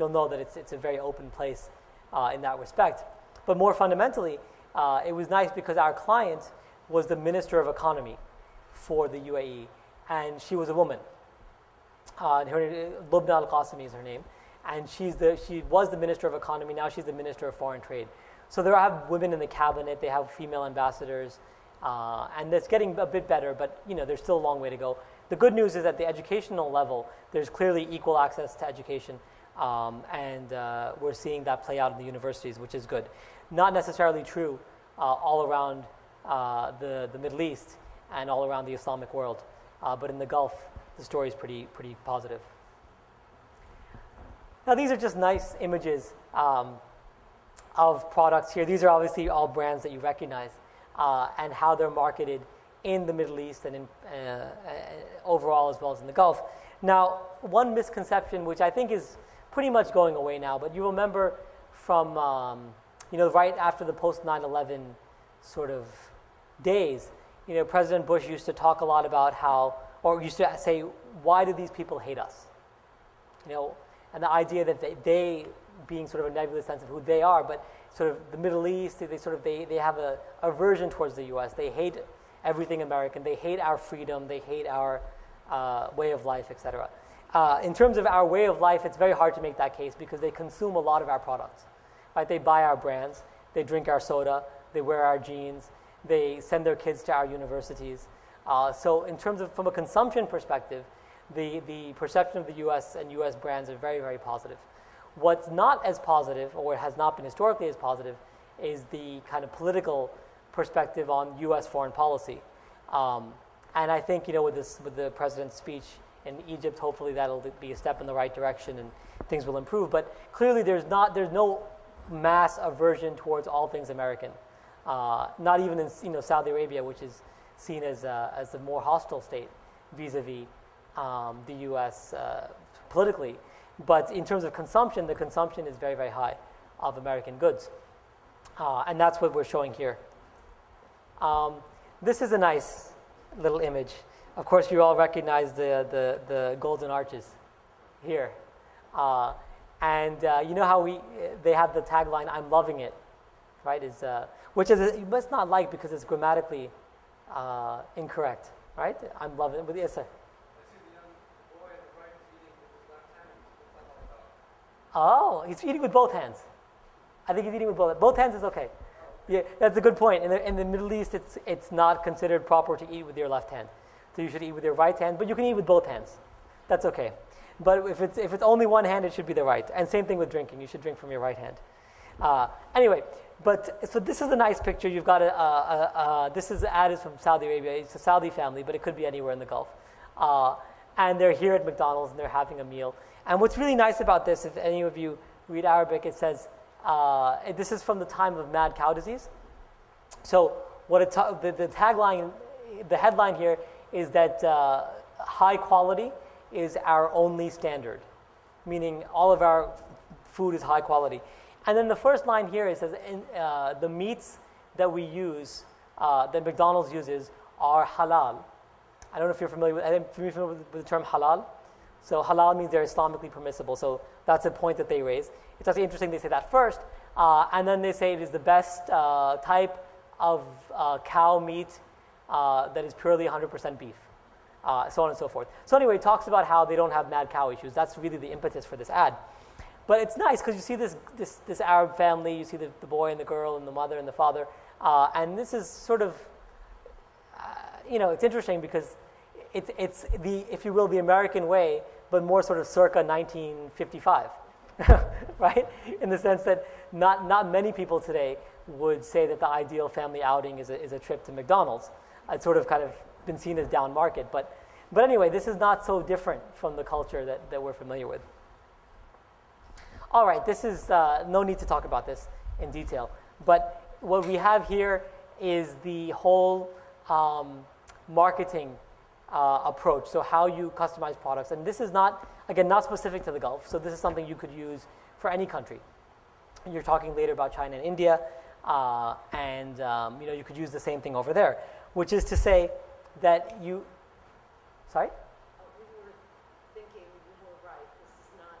you'll know that it's it's a very open place uh, in that respect. But more fundamentally, uh, it was nice because our client was the Minister of Economy for the UAE, and she was a woman. Uh, her Lubna Al Qasimi is her name, and she's the, she was the Minister of Economy. Now she's the Minister of Foreign Trade. So there are women in the cabinet. They have female ambassadors, uh, and it's getting a bit better. But you know, there's still a long way to go. The good news is at the educational level, there's clearly equal access to education, um, and uh, we're seeing that play out in the universities, which is good. Not necessarily true uh, all around uh, the, the Middle East and all around the Islamic world. Uh, but in the Gulf, the story is pretty, pretty positive. Now, these are just nice images um, of products here. These are obviously all brands that you recognize uh, and how they're marketed in the Middle East and in, uh, overall as well as in the Gulf. Now, one misconception, which I think is pretty much going away now, but you remember from, um, you know, right after the post 9 11 sort of days, you know, President Bush used to talk a lot about how, or used to say, why do these people hate us? You know, and the idea that they, they being sort of a nebulous sense of who they are, but sort of the Middle East, they, they sort of, they, they have a aversion towards the U.S. They hate everything American. They hate our freedom. They hate our uh, way of life, etc. Uh, in terms of our way of life, it's very hard to make that case because they consume a lot of our products. Right? They buy our brands. They drink our soda. They wear our jeans. They send their kids to our universities. Uh, so, in terms of from a consumption perspective, the, the perception of the U.S. and U.S. brands are very, very positive. What's not as positive, or has not been historically as positive, is the kind of political perspective on U.S. foreign policy. Um, and I think you know with this with the president's speech in Egypt, hopefully that'll be a step in the right direction and things will improve. But clearly, there's not there's no mass aversion towards all things American. Uh, not even in you know, Saudi Arabia, which is seen as a, as a more hostile state vis-a-vis um, the U.S. Uh, politically. But in terms of consumption, the consumption is very, very high of American goods. Uh, and that's what we're showing here. Um, this is a nice little image. Of course, you all recognize the, the, the golden arches here. Uh, and uh, you know how we, they have the tagline, I'm loving it, right? Is, uh, which is, you must not like because it's grammatically uh, incorrect, right? I'm loving it. With, yes, sir. Oh, he's eating with both hands. I think he's eating with both. hands. Both hands is okay. Yeah, that's a good point. In the, in the Middle East, it's, it's not considered proper to eat with your left hand. So you should eat with your right hand, but you can eat with both hands. That's okay. But if it's, if it's only one hand, it should be the right. And same thing with drinking. You should drink from your right hand. Uh, anyway, but so this is a nice picture. You've got a, a, a, this is added from Saudi Arabia. It's a Saudi family, but it could be anywhere in the Gulf. Uh, and they're here at McDonald's and they're having a meal. And what's really nice about this, if any of you read Arabic, it says uh, this is from the time of mad cow disease. So what it ta- the, the tagline, the headline here is that uh, high quality is our only standard, meaning all of our food is high quality. And then the first line here it says in, uh, the meats that we use, uh, that McDonald's uses, are halal. I don't know if you're familiar with, familiar with the term halal? So halal means they're Islamically permissible. So that's a point that they raise. It's actually interesting they say that first, uh, and then they say it is the best uh, type of uh, cow meat uh, that is purely 100% beef, uh, so on and so forth. So anyway, it talks about how they don't have mad cow issues. That's really the impetus for this ad. But it's nice because you see this, this, this Arab family, you see the, the boy and the girl and the mother and the father, uh, and this is sort of, you know, it's interesting because it's, it's the, if you will, the American way, but more sort of circa 1955, [laughs] right? In the sense that not, not many people today would say that the ideal family outing is a, is a trip to McDonald's. It's sort of kind of been seen as down market. But, but anyway, this is not so different from the culture that, that we're familiar with. All right, this is uh, no need to talk about this in detail. But what we have here is the whole um, marketing uh, approach. So how you customize products, and this is not again not specific to the Gulf. So this is something you could use for any country. You're talking later about China and India, uh, and um, you know you could use the same thing over there, which is to say that you. Sorry. We were thinking you were right, this is not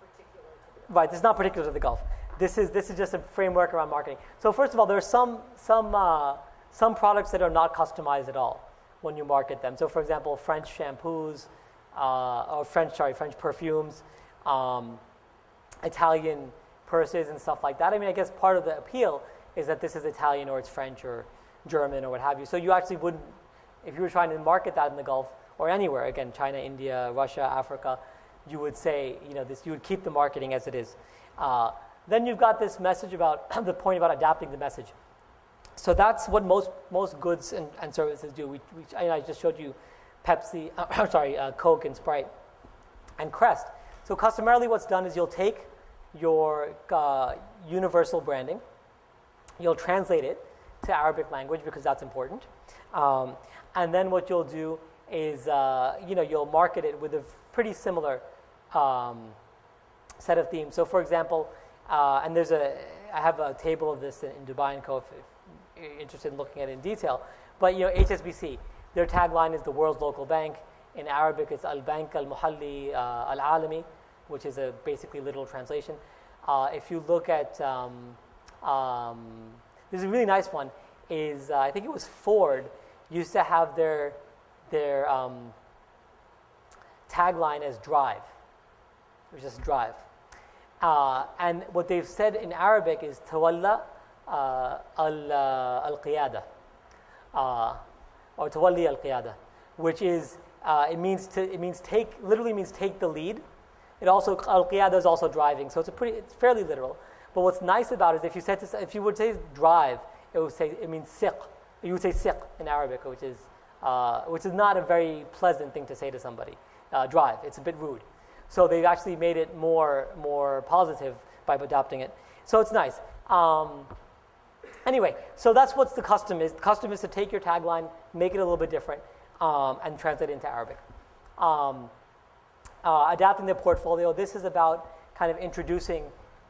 particular to the. Right, this is not particular to the Gulf. This is this is just a framework around marketing. So first of all, there are some some uh, some products that are not customized at all when you market them. So, for example, French shampoos, uh, or French, sorry, French perfumes, um, Italian purses, and stuff like that. I mean, I guess part of the appeal is that this is Italian or it's French or German or what have you. So, you actually wouldn't, if you were trying to market that in the Gulf or anywhere, again, China, India, Russia, Africa, you would say, you know, this, you would keep the marketing as it is. Uh, then you've got this message about [clears throat] the point about adapting the message. So that's what most, most goods and, and services do. We, we, I just showed you Pepsi, [coughs] uh, sorry, uh, Coke and Sprite and Crest. So customarily what's done is you'll take your uh, universal branding, you'll translate it to Arabic language because that's important. Um, and then what you'll do is, uh, you know, you'll market it with a pretty similar um, set of themes. So for example, uh, and there's a, I have a table of this in, in Dubai and Co. If, if, you're interested in looking at it in detail. But you know, HSBC, their tagline is the world's local bank. In Arabic, it's Al Bank Al Muhalli uh, Al Alami, which is a basically literal translation. Uh, if you look at, um, this is a really nice one. Is uh, I think it was Ford used to have their their um, tagline as drive. It was just drive. Uh, and what they've said in Arabic is tawalla uh, uh, al-qiyada uh, or tawalli al-qiyada which is it means to it means take literally means take the lead it also al-qiyada is also driving so it's a pretty it's fairly literal but what's nice about it is if you said to, if you would say drive it would say it means siq. You would say siq in Arabic which is uh, which is not a very pleasant thing to say to somebody. Uh, drive. It's a bit rude. So they've actually made it more more positive by adopting it. So it's nice. Um, Anyway, so that's what the custom is. The custom is to take your tagline, make it a little bit different, um, and translate it into Arabic. Um, uh, adapting the portfolio, this is about kind of introducing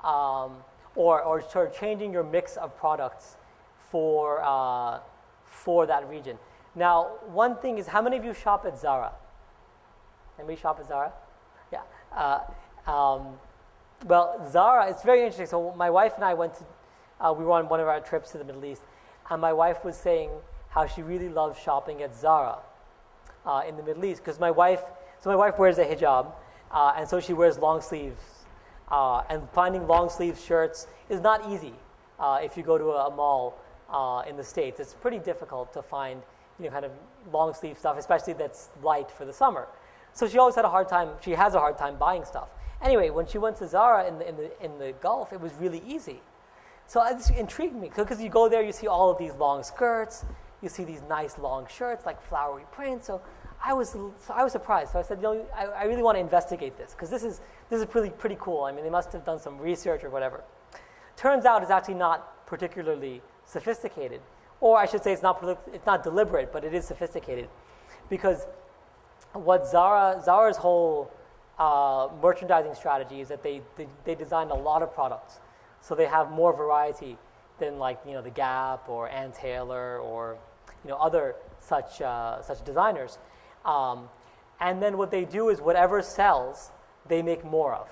um, or, or sort of changing your mix of products for, uh, for that region. Now, one thing is, how many of you shop at Zara? Anybody shop at Zara? Yeah. Uh, um, well, Zara, it's very interesting. So my wife and I went to uh, we were on one of our trips to the Middle East, and my wife was saying how she really loves shopping at Zara uh, in the Middle East because my wife, so my wife wears a hijab, uh, and so she wears long sleeves, uh, and finding long sleeve shirts is not easy uh, if you go to a, mall uh, in the states. It's pretty difficult to find you know kind of long sleeve stuff, especially that's light for the summer. So she always had a hard time. She has a hard time buying stuff. Anyway, when she went to Zara in the, in the, in the Gulf, it was really easy so this intrigued me because you go there, you see all of these long skirts, you see these nice long shirts, like flowery prints. So I was, so I was surprised. So I said, you know, I, I really want to investigate this because this is, this is pretty, pretty cool. I mean, they must have done some research or whatever. Turns out it's actually not particularly sophisticated. Or I should say it's not, it's not deliberate, but it is sophisticated. Because what Zara, Zara's whole uh, merchandising strategy is that they, they, they a lot of products so they have more variety than like you know the Gap or Ann Taylor or you know other such uh, such designers. Um, and then what they do is whatever sells, they make more of.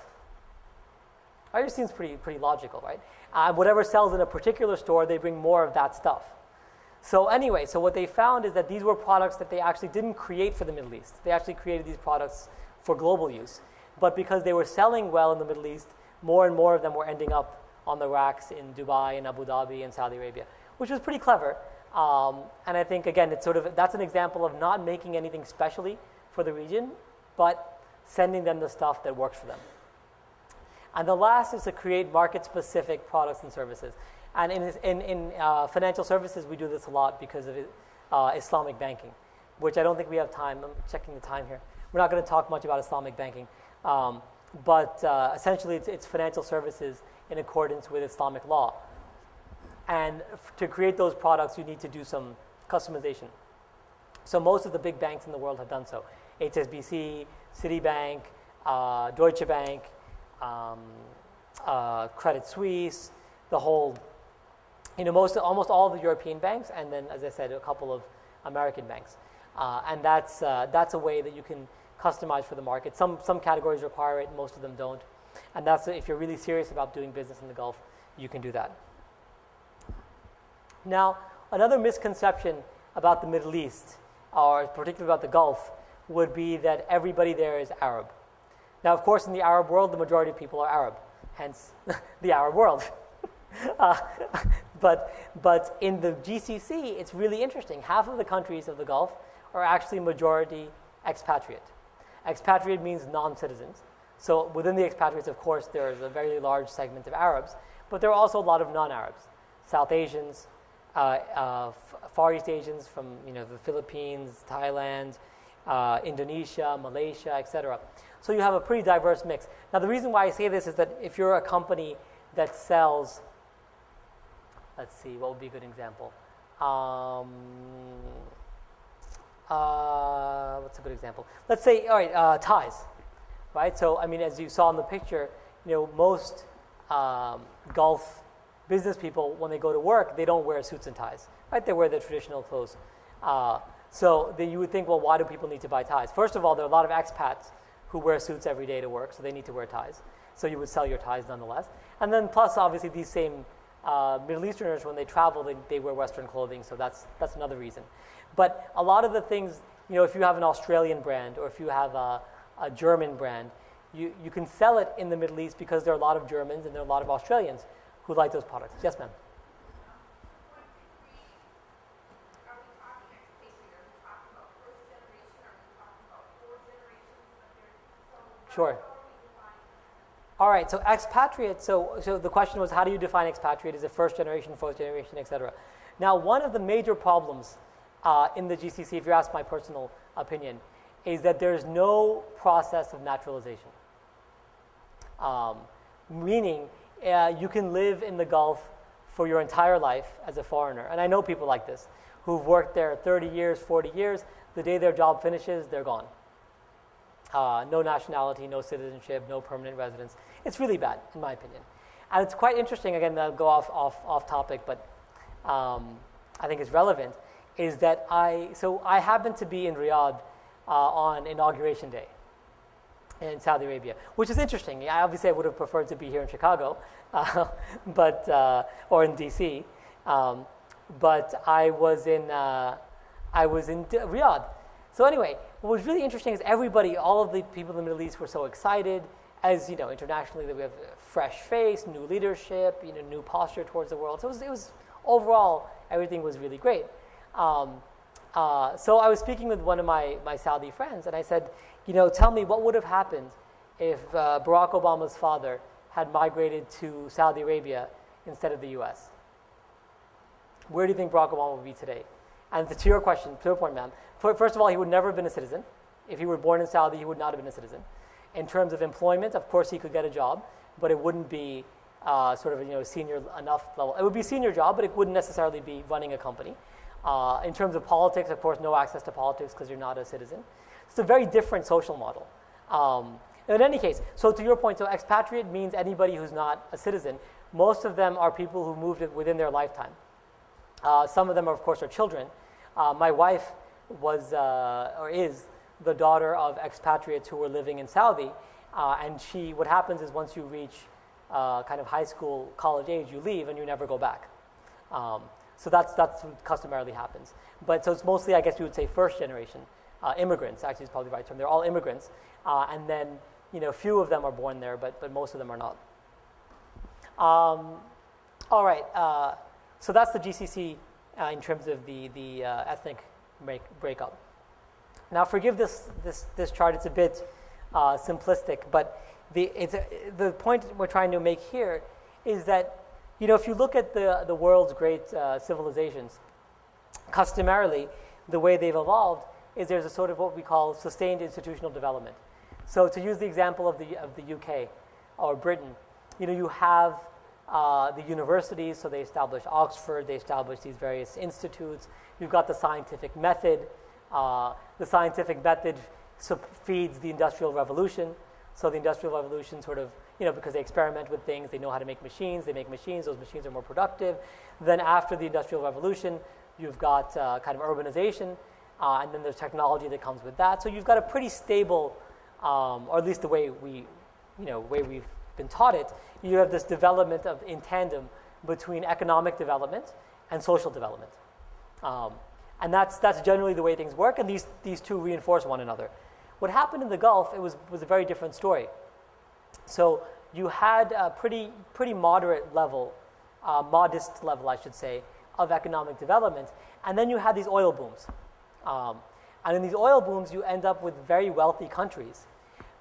Right? It seems pretty, pretty logical, right? Uh, whatever sells in a particular store, they bring more of that stuff. So anyway, so what they found is that these were products that they actually didn't create for the Middle East. They actually created these products for global use. But because they were selling well in the Middle East, more and more of them were ending up on the racks in Dubai and Abu Dhabi and Saudi Arabia, which was pretty clever. Um, and I think again, it's sort of that's an example of not making anything specially for the region, but sending them the stuff that works for them. And the last is to create market-specific products and services. And in, in, in uh, financial services, we do this a lot because of uh, Islamic banking, which I don't think we have time. I'm checking the time here. We're not going to talk much about Islamic banking. Um, but uh, essentially, it's, it's, financial services in accordance with Islamic law. And f- to create those products, you need to do some customization. So most of the big banks in the world have done so. HSBC, Citibank, uh, Deutsche Bank, um, uh, Credit Suisse, the whole, you know, most, almost all the European banks, and then, as I said, a couple of American banks. Uh, and that's, uh, that's a way that you can customize for the market. Some, some categories require it, most of them don't. And that's if you're really serious about doing business in the Gulf, you can do that. Now, another misconception about the Middle East, or particularly about the Gulf, would be that everybody there is Arab. Now, of course, in the Arab world, the majority of people are Arab, hence [laughs] the Arab world. [laughs] uh, but, but in the GCC, it's really interesting. Half of the countries of the Gulf are actually majority expatriate. Expatriate means non citizens. So within the expatriates, of course, there is a very large segment of Arabs, but there are also a lot of non Arabs South Asians, Far East Asians from you know, the Philippines, Thailand, uh, Indonesia, Malaysia, etc. So you have a pretty diverse mix. Now, the reason why I say this is that if you're a company that sells, let's see, what would be a good example? Um, uh, what's a good example? Let's say, all right, uh, ties, right? So, I mean, as you saw in the picture, you know, most um, Gulf business people, when they go to work, they don't wear suits and ties, right? They wear their traditional clothes. Uh, so then you would think, well, why do people need to buy ties? First of all, there are a lot of expats who wear suits every day to work, so they need to wear ties. So you would sell your ties nonetheless. And then plus, obviously, these same uh, Middle Easterners, when they travel, they, they wear Western clothing, so that's, that's another reason. But a lot of the things, you know, if you have an Australian brand or if you have a, a German brand, you, you can sell it in the Middle East because there are a lot of Germans and there are a lot of Australians who like those products. Yes, ma'am. Sure. All right, so expatriate, so, so the question was how do you define expatriate? Is it first generation, fourth generation, et cetera? Now, one of the major problems uh, in the GCC, if you ask my personal opinion, is that there's no process of naturalization. Um, meaning, uh, you can live in the Gulf for your entire life as a foreigner. And I know people like this who've worked there 30 years, 40 years. The day their job finishes, they're gone. Uh, no nationality, no citizenship, no permanent residence. It's really bad, in my opinion. And it's quite interesting, again, I'll go off, off, off topic, but um, I think it's relevant, is that I, so I happened to be in Riyadh uh, on Inauguration Day in Saudi Arabia, which is interesting. I obviously I would have preferred to be here in Chicago, [laughs] uh, but uh, or in DC, um, but I was in uh, I was in Riyadh. So anyway, what was really interesting is everybody, all of the people in the Middle East were so excited, as you know, internationally that we have a fresh face, new leadership, you know, new posture towards the world. So it was, it was overall everything was really great. Um, uh, so I was speaking with one of my, my Saudi friends, and I said, you know, tell me what would have happened if uh, Barack Obama's father had migrated to Saudi Arabia instead of the U.S. Where do you think Barack Obama would be today? And to your question, to your point, ma'am, first of all, he would never have been a citizen. If he were born in Saudi, he would not have been a citizen. In terms of employment, of course, he could get a job, but it wouldn't be uh, sort of you know senior enough level. It would be senior job, but it wouldn't necessarily be running a company. Uh, in terms of politics, of course, no access to politics because you're not a citizen. It's a very different social model. Um, in any case, so to your point, so expatriate means anybody who's not a citizen. Most of them are people who moved within their lifetime. Uh, some of them, are, of course, are children. Uh, my wife was uh, or is the daughter of expatriates who were living in Saudi. Uh, and she, what happens is once you reach uh, kind of high school, college age, you leave and you never go back. Um, so that's, that's what customarily happens. But so it's mostly, I guess you would say, first generation uh, immigrants, actually, is probably the right term. They're all immigrants. Uh, and then, you know, few of them are born there, but, but most of them are not. Um, all right, uh, so that's the GCC uh, in terms of the, the uh, ethnic break, breakup. Now, forgive this, this, this chart, it's a bit uh, simplistic, but the, it's a, the point we're trying to make here is that, you know, if you look at the, the world's great uh, civilizations, customarily, the way they've evolved is there's a sort of what we call sustained institutional development. So, to use the example of the, of the UK or Britain, you know, you have uh, the universities, so they establish Oxford, they establish these various institutes. You've got the scientific method. Uh, the scientific method feeds the Industrial Revolution. So the Industrial Revolution sort of, you know, because they experiment with things, they know how to make machines, they make machines, those machines are more productive. Then after the Industrial Revolution, you've got uh, kind of urbanization, uh, and then there's technology that comes with that. So you've got a pretty stable, um, or at least the way we, you know, way we've been taught it, you have this development of in tandem between economic development and social development. Um, and that's, that's generally the way things work, and these, these two reinforce one another. What happened in the Gulf, it was, was a very different story. So you had a pretty, pretty moderate level, uh, modest level, I should say, of economic development, and then you had these oil booms. Um, and in these oil booms, you end up with very wealthy countries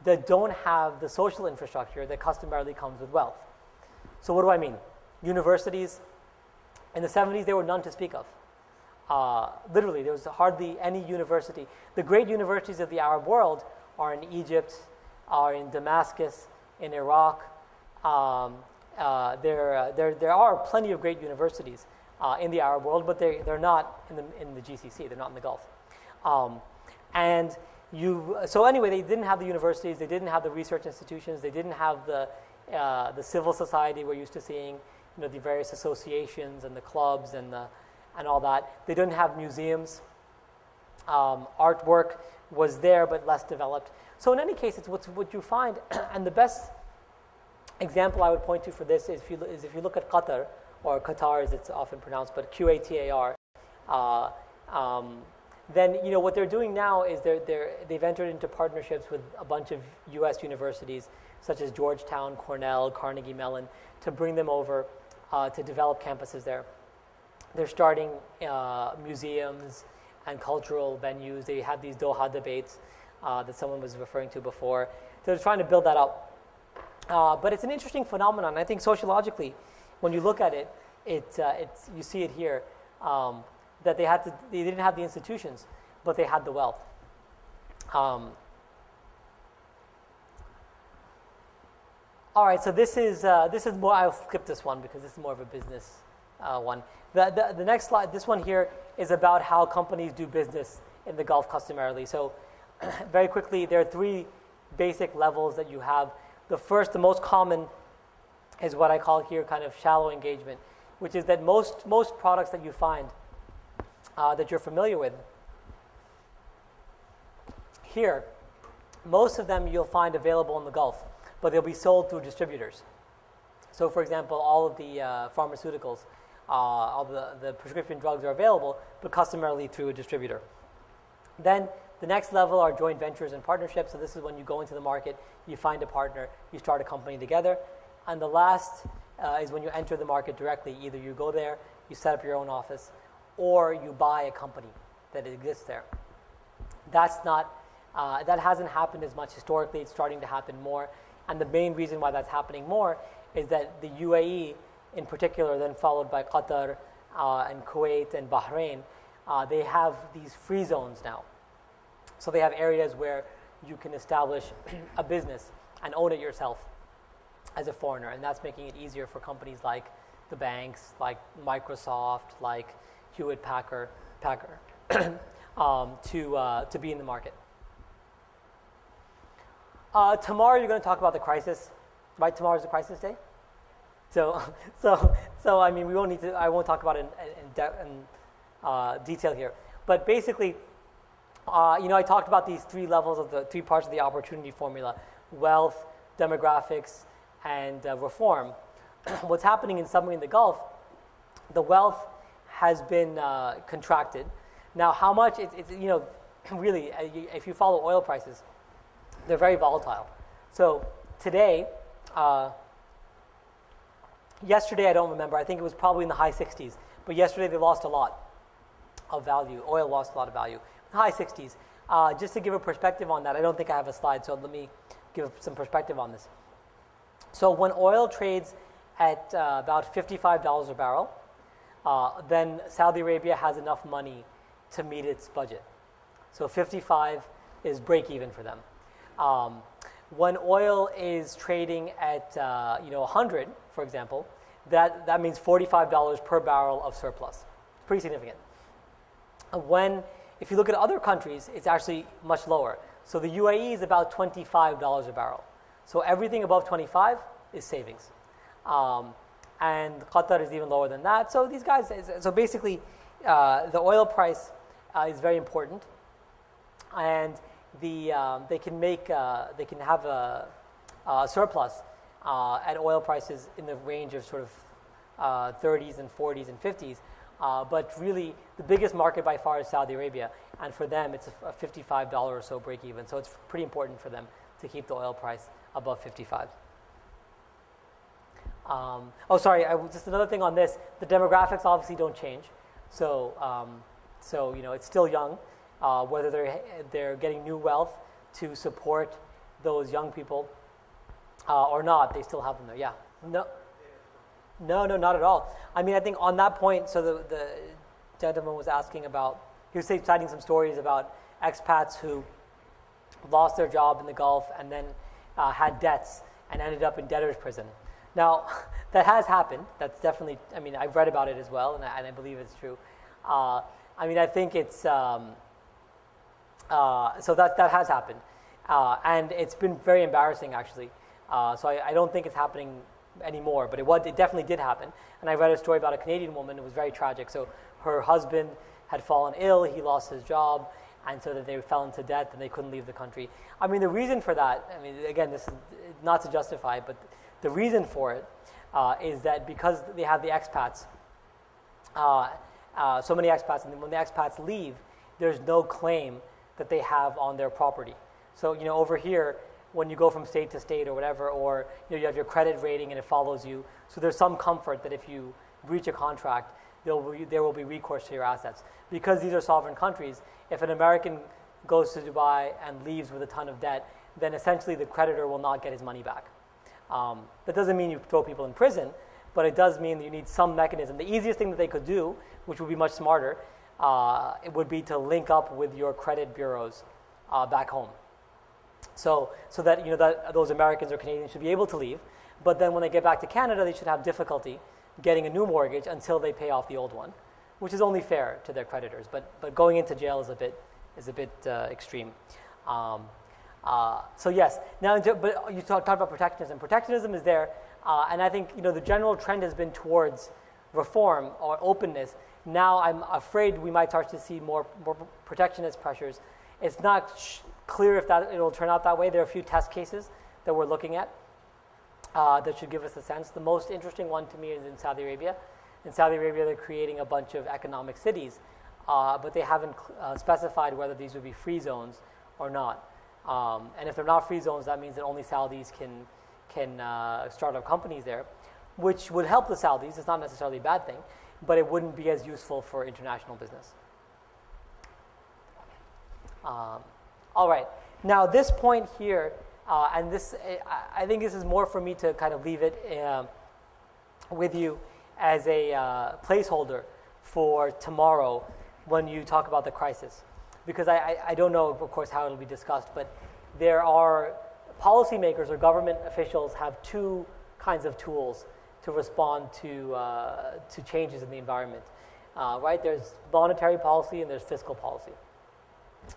that don't have the social infrastructure that customarily comes with wealth. So, what do I mean? Universities, in the 70s, there were none to speak of. Uh, literally, there was hardly any university. The great universities of the Arab world are in Egypt, are in Damascus, in Iraq. Um, uh, there, uh, there, there are plenty of great universities uh, in the Arab world, but they, they're not in the, in the GCC, they're not in the Gulf. Um, and you, so anyway, they didn't have the universities, they didn't have the research institutions, they didn't have the, uh, the civil society we're used to seeing, you know, the various associations and the clubs and the, and all that. They didn't have museums. Um, artwork was there, but less developed. So in any case, it's what's, what you find, [clears throat] and the best example I would point to for this is if you, is if you look at Qatar, or Qatar as it's often pronounced, but Q-A-T-A-R, uh, um, then you know what they're doing now is they're, they're, they've entered into partnerships with a bunch of U.S. universities, such as Georgetown, Cornell, Carnegie Mellon, to bring them over uh, to develop campuses there. They're starting uh, museums and cultural venues. They have these Doha debates uh, that someone was referring to before. So they're trying to build that up. Uh, but it's an interesting phenomenon. I think sociologically, when you look at it, it uh, you see it here um, that they had to, they didn't have the institutions, but they had the wealth. Um, all right, so this is uh, this is more. I'll skip this one because this is more of a business uh, one. The, the, the next slide, this one here, is about how companies do business in the Gulf customarily. So, [coughs] very quickly, there are three basic levels that you have. The first, the most common, is what I call here kind of shallow engagement, which is that most, most products that you find uh, that you're familiar with here, most of them you'll find available in the Gulf, but they'll be sold through distributors. So, for example, all of the uh, pharmaceuticals uh, all the, the prescription drugs are available, but customarily through a distributor. Then the next level are joint ventures and partnerships. So this is when you go into the market, you find a partner, you start a company together. And the last uh, is when you enter the market directly. Either you go there, you set up your own office, or you buy a company that exists there. That's not, uh, that hasn't happened as much historically. It's starting to happen more. And the main reason why that's happening more is that the UAE in particular, then followed by Qatar uh, and Kuwait and Bahrain, uh, they have these free zones now. So they have areas where you can establish [clears throat] a business and own it yourself as a foreigner, and that's making it easier for companies like the banks, like Microsoft, like Hewlett Packard, Packer [clears throat] um, to, uh, to be in the market. Uh, tomorrow you're going to talk about the crisis, right? Tomorrow is the crisis day. So, [laughs] so, so I mean, we won't need to. I won't talk about it in, in, de- in uh, detail here. But basically, Uh, you know, I talked about these three levels of the three parts of the opportunity formula wealth, demographics, and uh, reform. [clears throat] What's happening in submarine the Gulf, the wealth has been uh, contracted. Now, how much? It's, it's you know, [clears throat] really, uh, if you follow oil prices, they're very volatile. So today, uh, yesterday I don't remember. I think it was probably in the high 60s. But yesterday they lost a lot of value. Oil lost a lot of value. High 60s. Uh, just to give a perspective on that, I don't think I have a slide, so let me give some perspective on this. So when oil trades at uh, about $55 a barrel, uh, then Saudi Arabia has enough money to meet its budget. So 55 is break even for them. Um, when oil is trading at uh, you know 100, for example, that, that means $45 per barrel of surplus. It's pretty significant. When, if you look at other countries, it's actually much lower. So the UAE is about $25 a barrel. So everything above 25 is savings. Um, and Qatar is even lower than that. So these guys, so basically, uh, the oil price uh, is very important, and the um, they can make uh, they can have a, a surplus uh, at oil prices in the range of sort of 30s uh, and 40s and 50s. Uh, but really, the biggest market by far is Saudi Arabia, and for them, it's a, a $55 or so break even. So it's pretty important for them to keep the oil price above 55. Um, oh, sorry. I, just another thing on this: the demographics obviously don't change. So, um, so you know, it's still young. Uh, whether they're they're getting new wealth to support those young people uh, or not, they still have them there. Yeah. No. No, no, not at all. I mean, I think on that point, so the, the gentleman was asking about, he was citing some stories about expats who lost their job in the Gulf and then uh, had debts and ended up in debtor's prison. Now, [laughs] that has happened. That's definitely, I mean, I've read about it as well, and I, and I believe it's true. Uh, I mean, I think it's, um, uh, so that, that has happened. Uh, and it's been very embarrassing, actually. Uh, so I, I, don't think it's happening anymore, but it, was, it definitely did happen. And I read a story about a Canadian woman. It was very tragic. So her husband had fallen ill, he lost his job, and so that they fell into debt and they couldn't leave the country. I mean, the reason for that, I mean, again, this is not to justify but the reason for it uh, is that because they have the expats, uh, uh, so many expats, and when the expats leave, there's no claim that they have on their property. So, you know, over here, when you go from state to state or whatever, or you, know, you have your credit rating and it follows you. So there's some comfort that if you breach a contract, there will, be, there will be recourse to your assets. Because these are sovereign countries, if an American goes to Dubai and leaves with a ton of debt, then essentially the creditor will not get his money back. Um, that doesn't mean you throw people in prison, but it does mean that you need some mechanism. The easiest thing that they could do, which would be much smarter, uh, it would be to link up with your credit bureaus uh, back home. So, so that, you know, that those Americans or Canadians should be able to leave. But then when they get back to Canada, they should have difficulty getting a new mortgage until they pay off the old one, which is only fair to their creditors. But, but going into jail is a bit, is a bit uh, extreme. Um, uh, so yes, now but you talk, talk, about protectionism. Protectionism is there, uh, and I think you know the general trend has been towards reform or openness. Now I'm afraid we might start to see more, more protectionist pressures. It's not clear if that it'll turn out that way. There are a few test cases that we're looking at uh, that should give us a sense. The most interesting one to me is in Saudi Arabia. In Saudi Arabia, they're creating a bunch of economic cities, uh, but they haven't uh, specified whether these would be free zones or not. Um, and if they're not free zones, that means that only Saudis can can uh, start up companies there, which would help the Saudis. It's not necessarily a bad thing, but it wouldn't be as useful for international business. Um, all right. Now, this point here, uh, and this, I think this is more for me to kind of leave it uh, with you as a uh, placeholder for tomorrow when you talk about the crisis. Because I, I, I don't know, of course, how it'll be discussed, but there are policymakers or government officials have two kinds of tools to respond to, uh, to changes in the environment. Uh, right? There's monetary policy and there's fiscal policy.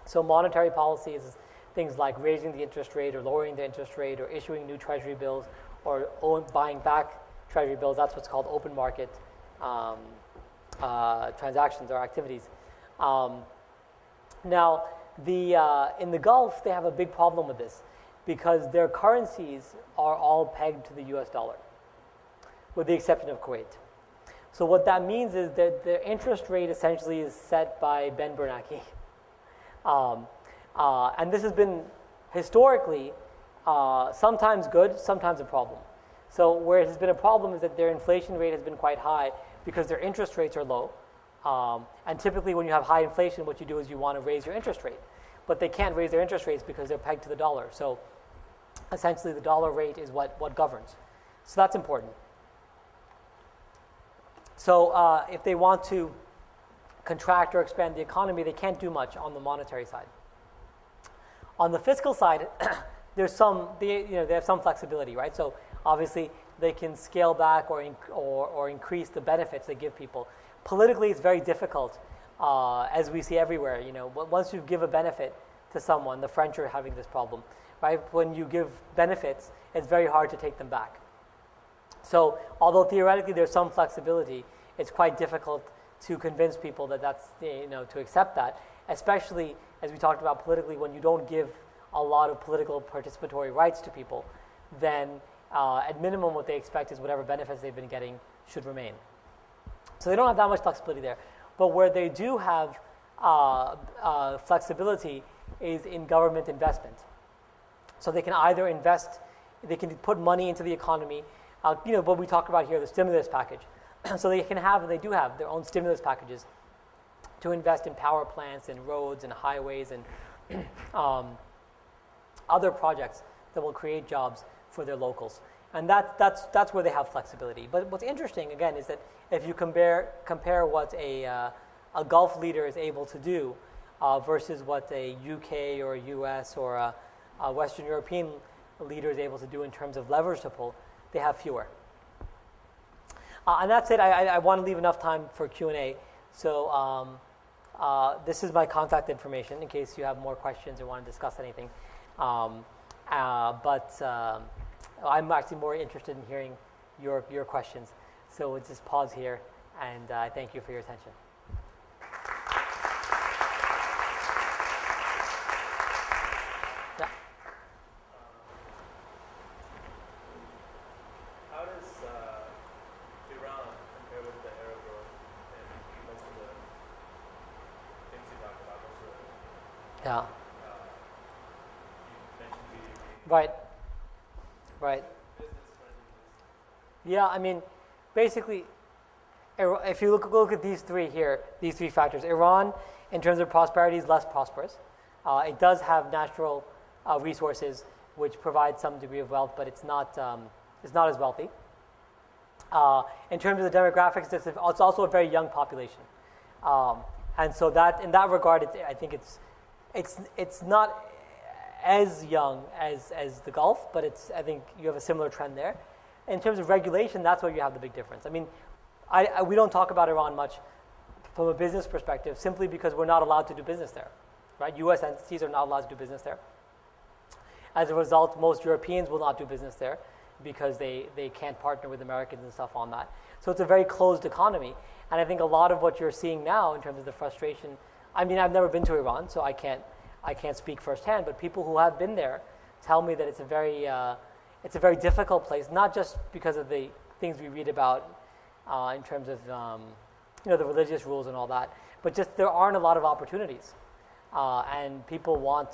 So monetary policy is things like raising the interest rate or lowering the interest rate or issuing new treasury bills or own, buying back treasury bills. That's what's called open market um, uh, transactions or activities. Um, now, the, uh, in the Gulf, they have a big problem with this because their currencies are all pegged to the US dollar, with the exception of Kuwait. So, what that means is that the interest rate essentially is set by Ben Bernanke. [laughs] Um, uh, and this has been historically uh, sometimes good, sometimes a problem. So, where it has been a problem is that their inflation rate has been quite high because their interest rates are low. Um, and typically, when you have high inflation, what you do is you want to raise your interest rate. But they can't raise their interest rates because they're pegged to the dollar. So, essentially, the dollar rate is what, what governs. So, that's important. So, uh, if they want to contract or expand the economy, they can't do much on the monetary side. On the fiscal side, [coughs] there's some, they, you know, they have some flexibility, right? So, obviously, they can scale back or, inc- or, or increase the benefits they give people. Politically, it's very difficult, uh, as we see everywhere. You know, once you give a benefit to someone, the French are having this problem, right? When you give benefits, it's very hard to take them back. So, although theoretically there's some flexibility, it's quite difficult to convince people that that's you know to accept that, especially as we talked about politically, when you don't give a lot of political participatory rights to people, then uh, at minimum what they expect is whatever benefits they've been getting should remain. So they don't have that much flexibility there. But where they do have uh, uh, flexibility is in government investment. So they can either invest, they can put money into the economy. Uh, you know, what we talk about here, the stimulus package. [clears throat] so they can have, they do have, their own stimulus packages to invest in power plants and roads and highways and [clears throat] um, other projects that will create jobs for their locals. And that, that's, that's where they have flexibility. But what's interesting, again, is that if you compare, compare what a, uh, a Gulf leader is able to do uh, versus what a UK or a US or a, a, Western European leader is able to do in terms of levers to pull, they have fewer. Uh, and that's it. I, I, I want to leave enough time for Q&A. So um, uh, this is my contact information in case you have more questions or want to discuss anything. Um, uh, but um, I'm actually more interested in hearing your, your questions. So we'll just pause here, and I uh, thank you for your attention. How does uh, Iran compare with the Arab world and most of the things you talked about? Most of the, Yeah. uh, you mentioned GDP. Right. Right. Yeah, I mean, basically, if you look, look at these three here, these three factors, Iran, in terms of prosperity, is less prosperous. Uh, it does have natural uh, resources which provide some degree of wealth, but it's not, um, it's not as wealthy. Uh, in terms of the demographics, it's, it's also a very young population. Um, and so that, in that regard, I think it's, it's, it's not as young as, as the Gulf, but it's, I think you have a similar trend there. In terms of regulation, that's where you have the big difference. I mean, I, I, we don't talk about Iran much from a business perspective simply because we're not allowed to do business there. Right? U.S. entities are not allowed to do business there. As a result, most Europeans will not do business there because they, they can't partner with Americans and stuff on that. So it's a very closed economy. And I think a lot of what you're seeing now in terms of the frustration, I mean, I've never been to Iran, so I can't, I can't speak firsthand, but people who have been there tell me that it's a very, uh, it's a very difficult place, not just because of the things we read about uh, in terms of um, you know, the religious rules and all that, but just there aren't a lot of opportunities. Uh, and people want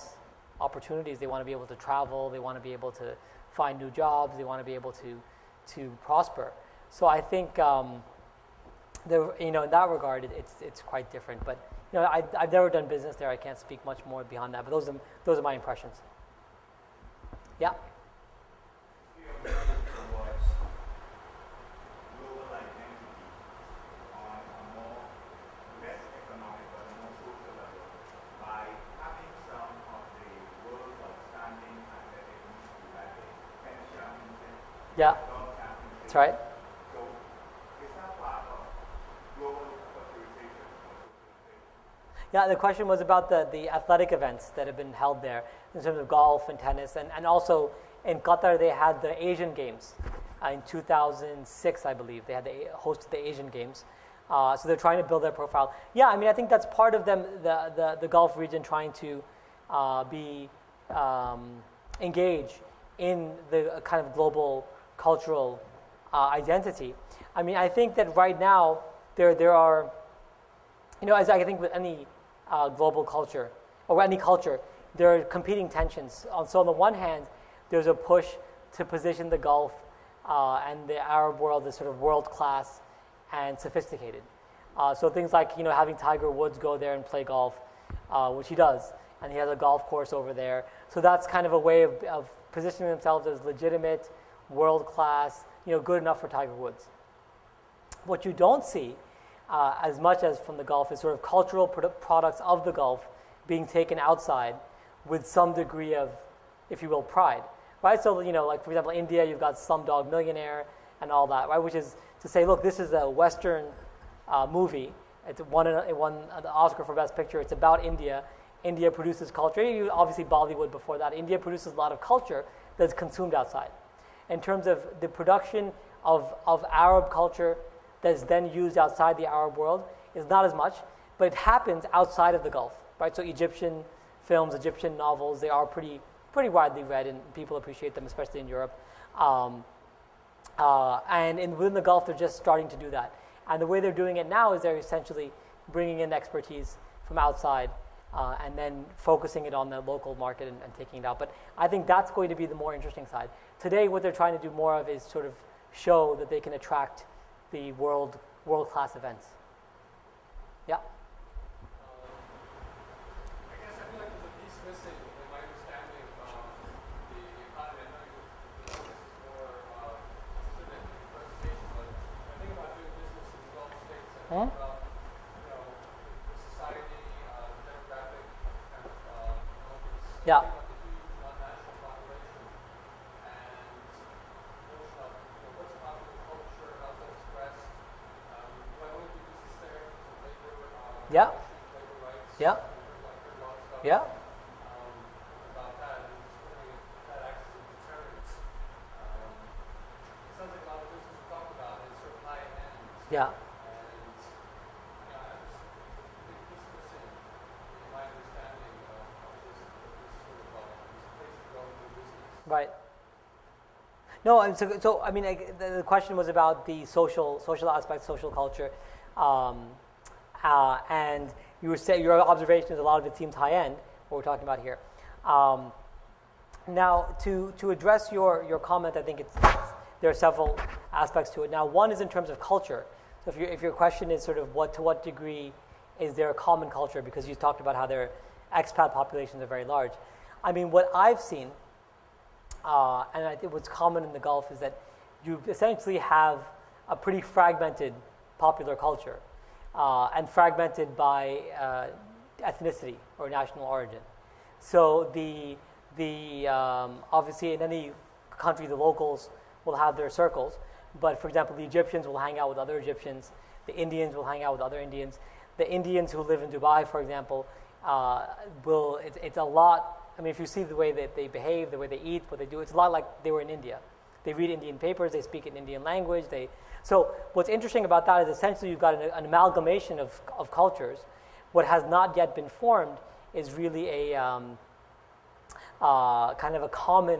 opportunities. They want to be able to travel. They want to be able to find new jobs. They want to be able to, to prosper. So I think, um, the, you know, in that regard, it, it's, it's quite different. But you know, I, I've never done business there. I can't speak much more beyond that. But those are, those are my impressions. Yeah. towards global identity on a more less economic but more social level by having some of the world's outstanding athletic history like the tennis championship, Yeah. golf championship. That's right. So is that part of global culturization or socialization? The question was about the, the athletic events that have been held there in terms of golf and tennis. And, and also in Qatar, they had the Asian Games uh, in 2006, I believe. They had the, hosted the Asian Games. Uh, so they're trying to build their profile. Yeah, I mean, I think that's part of them, the, the, the Gulf region trying to uh, be um, engage in the uh, kind of global cultural uh, identity. I mean, I think that right now there there are, you know, as I think with any uh, global culture or any culture, there are competing tensions. So on the one hand, there's a push to position the Gulf uh, and the Arab world as sort of world class and sophisticated. Uh, so things like you know having Tiger Woods go there and play golf, uh, which he does, and he has a golf course over there. So that's kind of a way of, of positioning themselves as legitimate, world class, you know, good enough for Tiger Woods. What you don't see uh, as much as from the Gulf is sort of cultural produ- products of the Gulf being taken outside with some degree of, if you will, pride, right? So you know, like for example, India, you've got Slumdog Millionaire and all that, right? Which is to say, look, this is a Western uh, movie. It's won, it won the Oscar for Best Picture. It's about India. India produces culture. You- Obviously, Bollywood before that. India produces a lot of culture that's consumed outside. In terms of the production of, of Arab culture that's then used outside the Arab world is not as much, but it happens outside of the Gulf, right? So Egyptian films, Egyptian novels, they are pretty, pretty widely read and people appreciate them, especially in Europe. Um, uh, and in, within the Gulf, they're just starting to do that. And the way they're doing it now is they're essentially bringing in expertise from outside uh, and then focusing it on the local market and, and taking it out. But I think that's going to be the more interesting side. Today, what they're trying to do more of is sort of show that they can attract the world world class events. Yeah. I guess I feel like there's a piece missing in my understanding of the economy. I know you, you know, this is more uh, specific presentation, but I think about doing business in the Gulf states. I Huh? think about, you know, the society, uh, demographic kind of uh, elements. I Yeah. think about the huge non-national population and notion of, you know, what's popular culture, how's that expressed. Um, do I want to do business there? Is it labor, uh, Yeah. issues, labor rights? Yeah. I've heard, I've heard a lot of stuff Yeah. um, about that and just wondering if that acts as a deterrent. Um, it sounds like a lot of business we talked about is sort of high end Yeah. and you know, I just there's a big piece missing in my understanding of, of this, of this sort of uh, this place to go and do business. Right. No, and so, so I mean, like, the, the question was about the social social aspect, social culture, um, uh, and you were your observation is a lot of it seems high end. What we're talking about here. Um, now, to to address your your comment, I think it's, it's there are several aspects to it. Now, one is in terms of culture. So, if your if your question is sort of what to what degree is there a common culture, because you talked about how their expat populations are very large. I mean, what I've seen uh, and I think what's common in the Gulf is that you essentially have a pretty fragmented popular culture uh, and fragmented by uh, ethnicity or national origin. So the the um, obviously in any country the locals will have their circles, but for example the Egyptians will hang out with other Egyptians, the Indians will hang out with other Indians, the Indians who live in Dubai, for example, uh, will it's, it's a lot. I mean, if you see the way that they behave, the way they eat, what they do, it's a lot like they were in India. They read Indian papers, they speak an Indian language. They so what's interesting about that is essentially you've got an, an amalgamation of, of cultures. What has not yet been formed is really a um, uh, kind of a common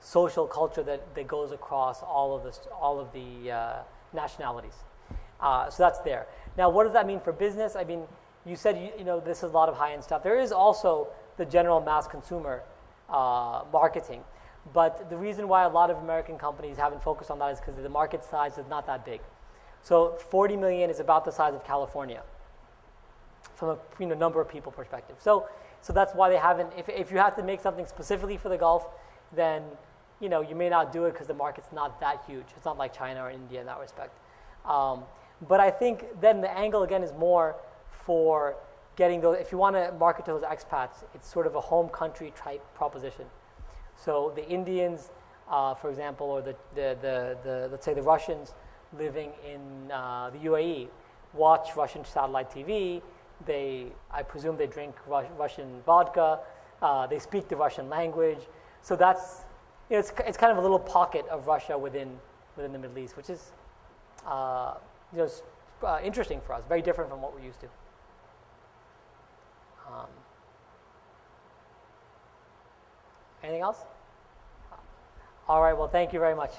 social culture that, that goes across all of, this, all of the uh, nationalities. Uh, so that's there. Now, what does that mean for business? I mean, you said you, you know this is a lot of high-end stuff. There is also the general mass consumer uh, marketing, but the reason why a lot of American companies haven't focused on that is because the market size is not that big. So 40 million is about the size of California from a you know, number of people perspective. So, so that's why they haven't. If, if you have to make something specifically for the Gulf, then you know you may not do it because the market's not that huge. It's not like China or India in that respect. Um, but I think then the angle again is more for getting those. If you want to market to those expats, it's sort of a home country type proposition. So the Indians, uh, for example, or the, the, the, the let's say the Russians living in uh, the UAE, watch Russian satellite TV. They, I presume, they drink Rus- Russian vodka. Uh, they speak the Russian language. So that's you know, it's, it's kind of a little pocket of Russia within within the Middle East, which is uh, you know, uh, interesting for us. Very different from what we're used to. Um, anything else? All right, well, thank you very much.